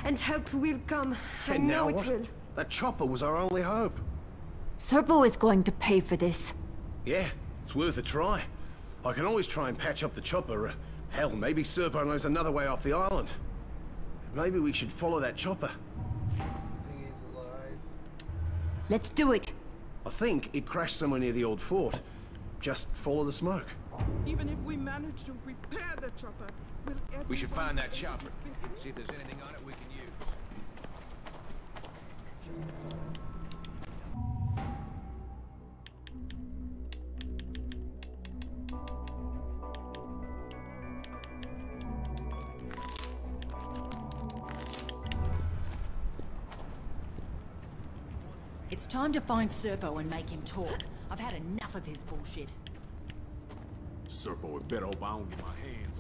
And help will come. I And know now it what? will. That chopper was our only hope. Serpo is going to pay for this. Yeah, it's worth a try. I can always try and patch up the chopper. Uh, hell, maybe Serpo knows another way off the island. Maybe we should follow that chopper. Let's do it. I think it crashed somewhere near the old fort. Just follow the smoke. Even if we manage to repair the chopper, will everyone We should find that be able to chopper. fit in it? See if there's anything on it we can use. Time to find Serpo and make him talk. I've had enough of his bullshit. Serpo would better don't get my hands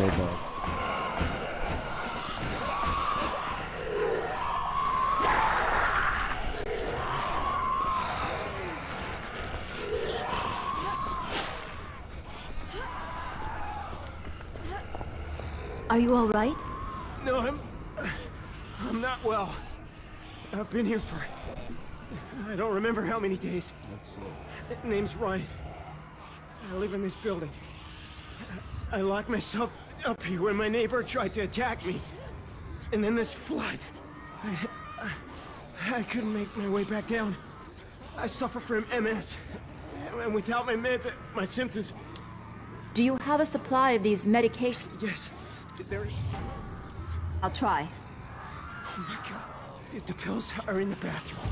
so bad. Are you all right? No, I'm... I'm not well. I've been here for... I don't remember how many days. Let's see. Name's Ryan. I live in this building. I I locked myself up here when my neighbor tried to attack me. And then this flood. I, I, I couldn't make my way back down. I suffer from MS. And without my meds, my symptoms... Do you have a supply of these medications? Yes. There... I'll try. Oh my god. The, the pills are in the bathroom.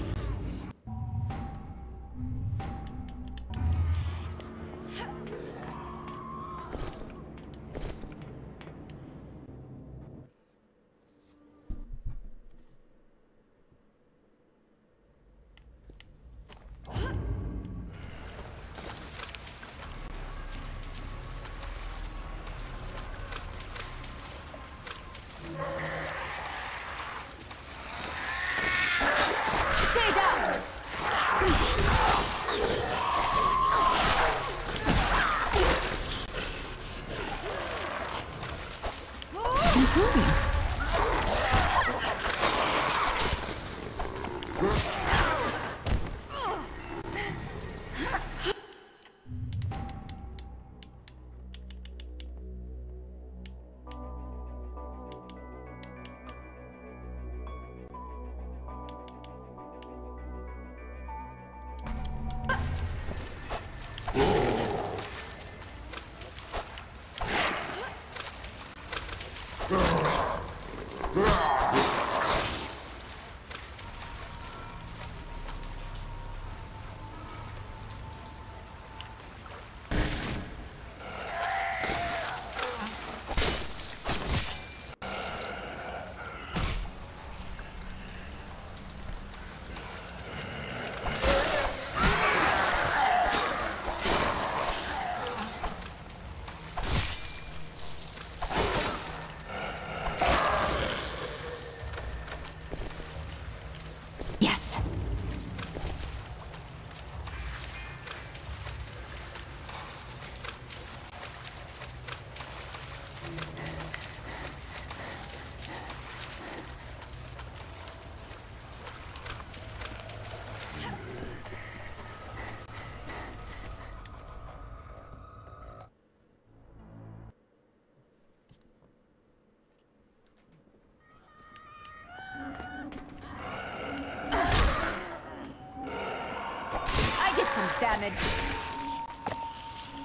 Damage.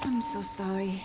I'm so sorry.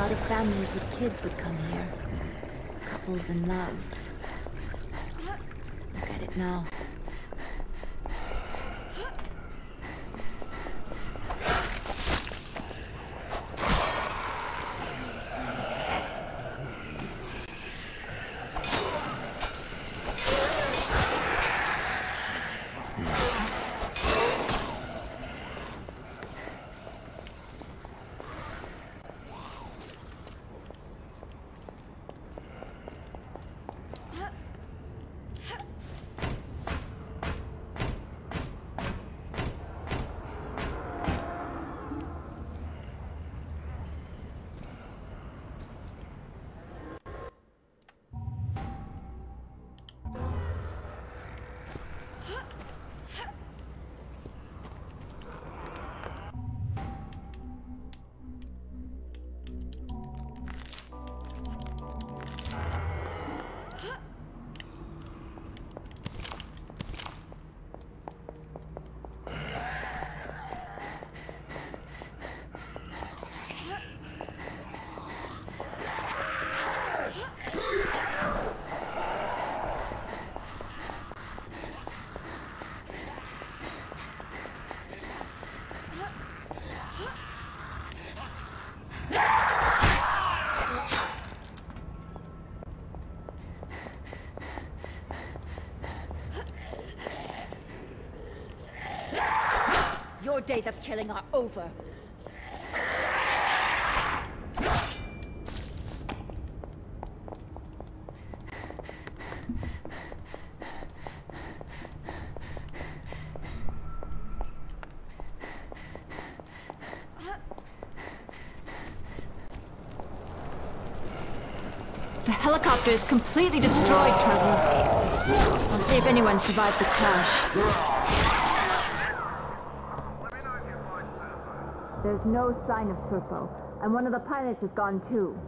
Lot of families with kids would come here. Couples in love. Look at it now. Your days of killing are over. The helicopter is completely destroyed, Trevor. I'll see if anyone survived the crash. No sign of Serpo, and one of the pilots is gone too.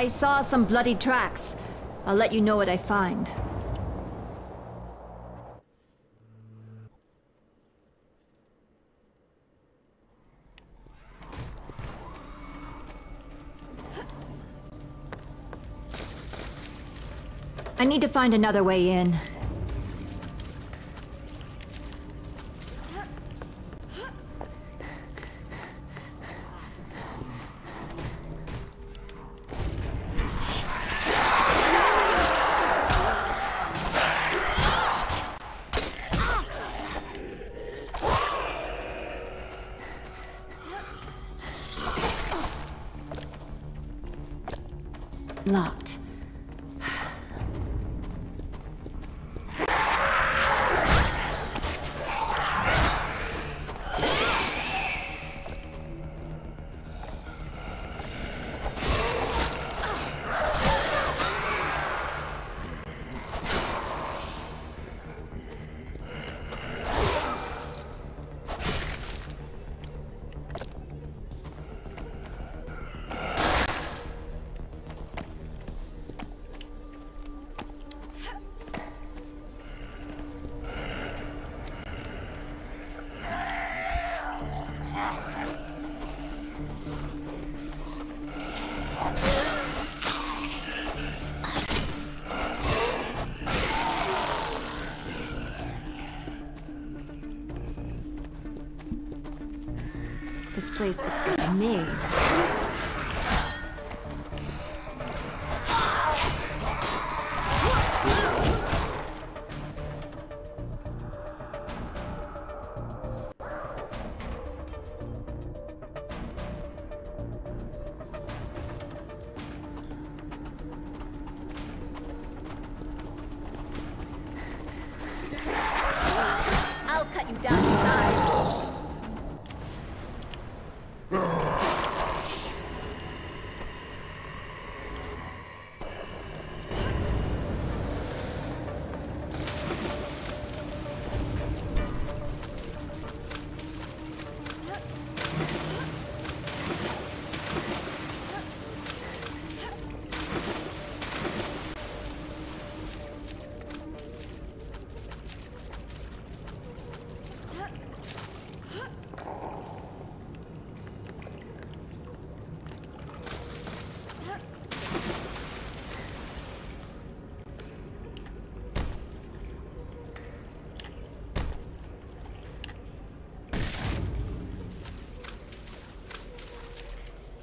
I saw some bloody tracks. I'll let you know what I find. I need to find another way in.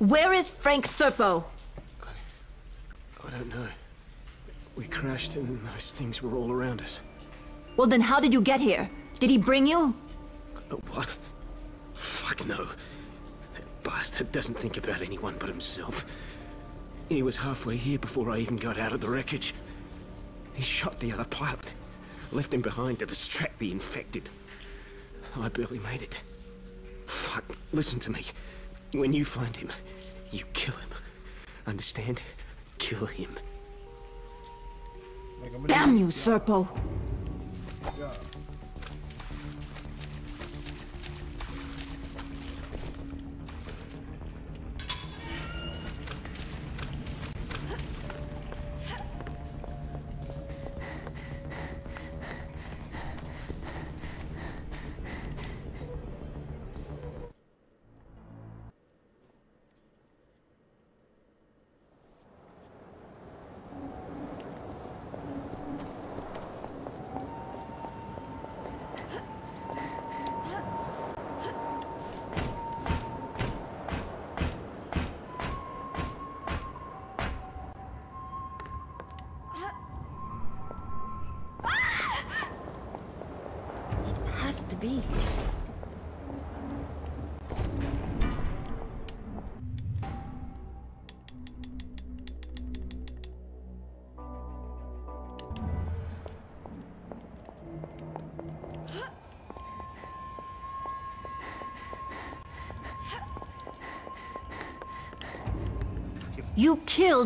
Where is Frank Serpo? I don't know. We crashed and those things were all around us. Well, then how did you get here? Did he bring you? What? Fuck no. That bastard doesn't think about anyone but himself. He was halfway here before I even got out of the wreckage. He shot the other pilot. Left him behind to distract the infected. I barely made it. Fuck, listen to me. When you find him, kill him. Understand? Kill him. Damn you, Serpo! Has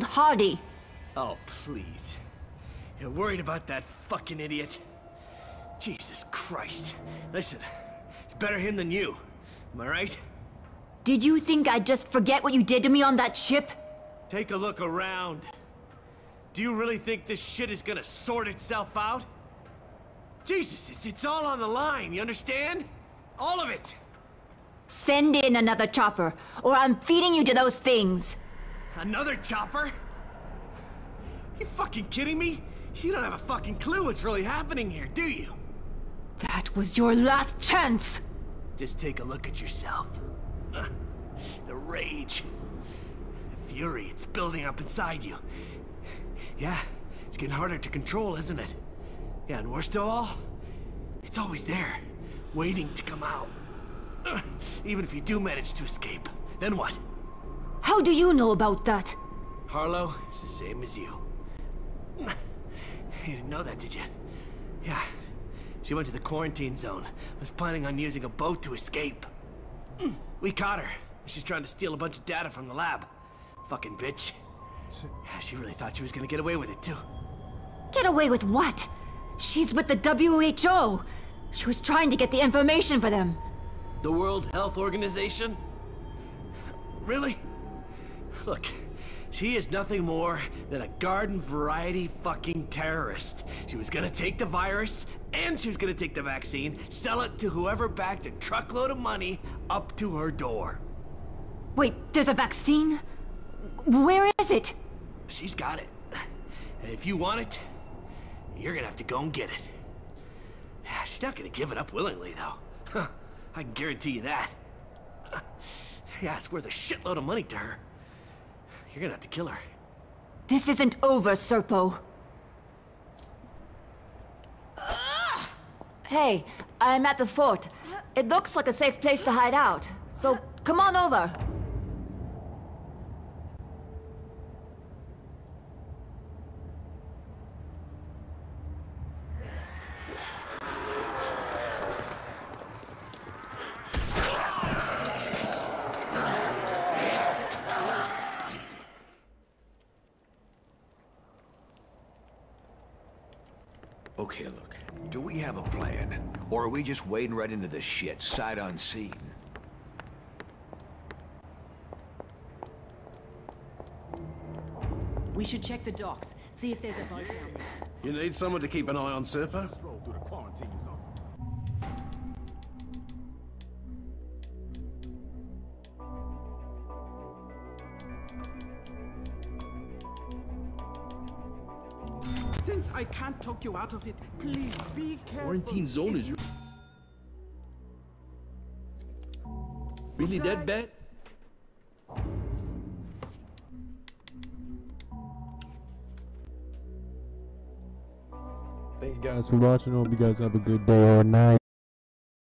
killed Hardy. Oh, please. You're worried about that fucking idiot? Jesus Christ. Listen, it's better him than you. Am I right? Did you think I'd just forget what you did to me on that ship? Take a look around. Do you really think this shit is gonna sort itself out? Jesus, it's, it's all on the line, you understand? All of it! Send in another chopper, or I'm feeding you to those things. Another chopper? You fucking kidding me? You don't have a fucking clue what's really happening here, do you? That was your last chance! Just take a look at yourself. The rage. The fury, it's building up inside you. Yeah, it's getting harder to control, isn't it? Yeah, and worst of all, it's always there, waiting to come out. Even if you do manage to escape, then what? How do you know about that? Harlow it's the same as you. You didn't know that, did you? Yeah. She went to the quarantine zone. Was planning on using a boat to escape. Mm, We caught her. She's trying to steal a bunch of data from the lab. Fucking bitch. Yeah, She really thought she was gonna get away with it, too. Get away with what? She's with the WHO. She was trying to get the information for them. The World Health Organization? Really? Look, she is nothing more than a garden variety fucking terrorist. She was gonna take the virus, and she was gonna take the vaccine, sell it to whoever backed a truckload of money up to her door. Wait, there's a vaccine? Where is it? She's got it. And if you want it, you're gonna have to go and get it. She's not gonna give it up willingly, though. Huh, I can guarantee you that. Yeah, it's worth a shitload of money to her. You're gonna have to kill her. This isn't over, Serpo. Hey, I'm at the fort. It looks like a safe place to hide out. So come on over. Okay, look. Do we have a plan? Or are we just wading right into this shit, sight unseen? We should check the docks, see if there's a boat down there. You need someone to keep an eye on Serpo? Since I can't talk you out of it, please be careful. Quarantine zone is really that bad? Thank you guys for watching. I Hope you guys have a good day or night.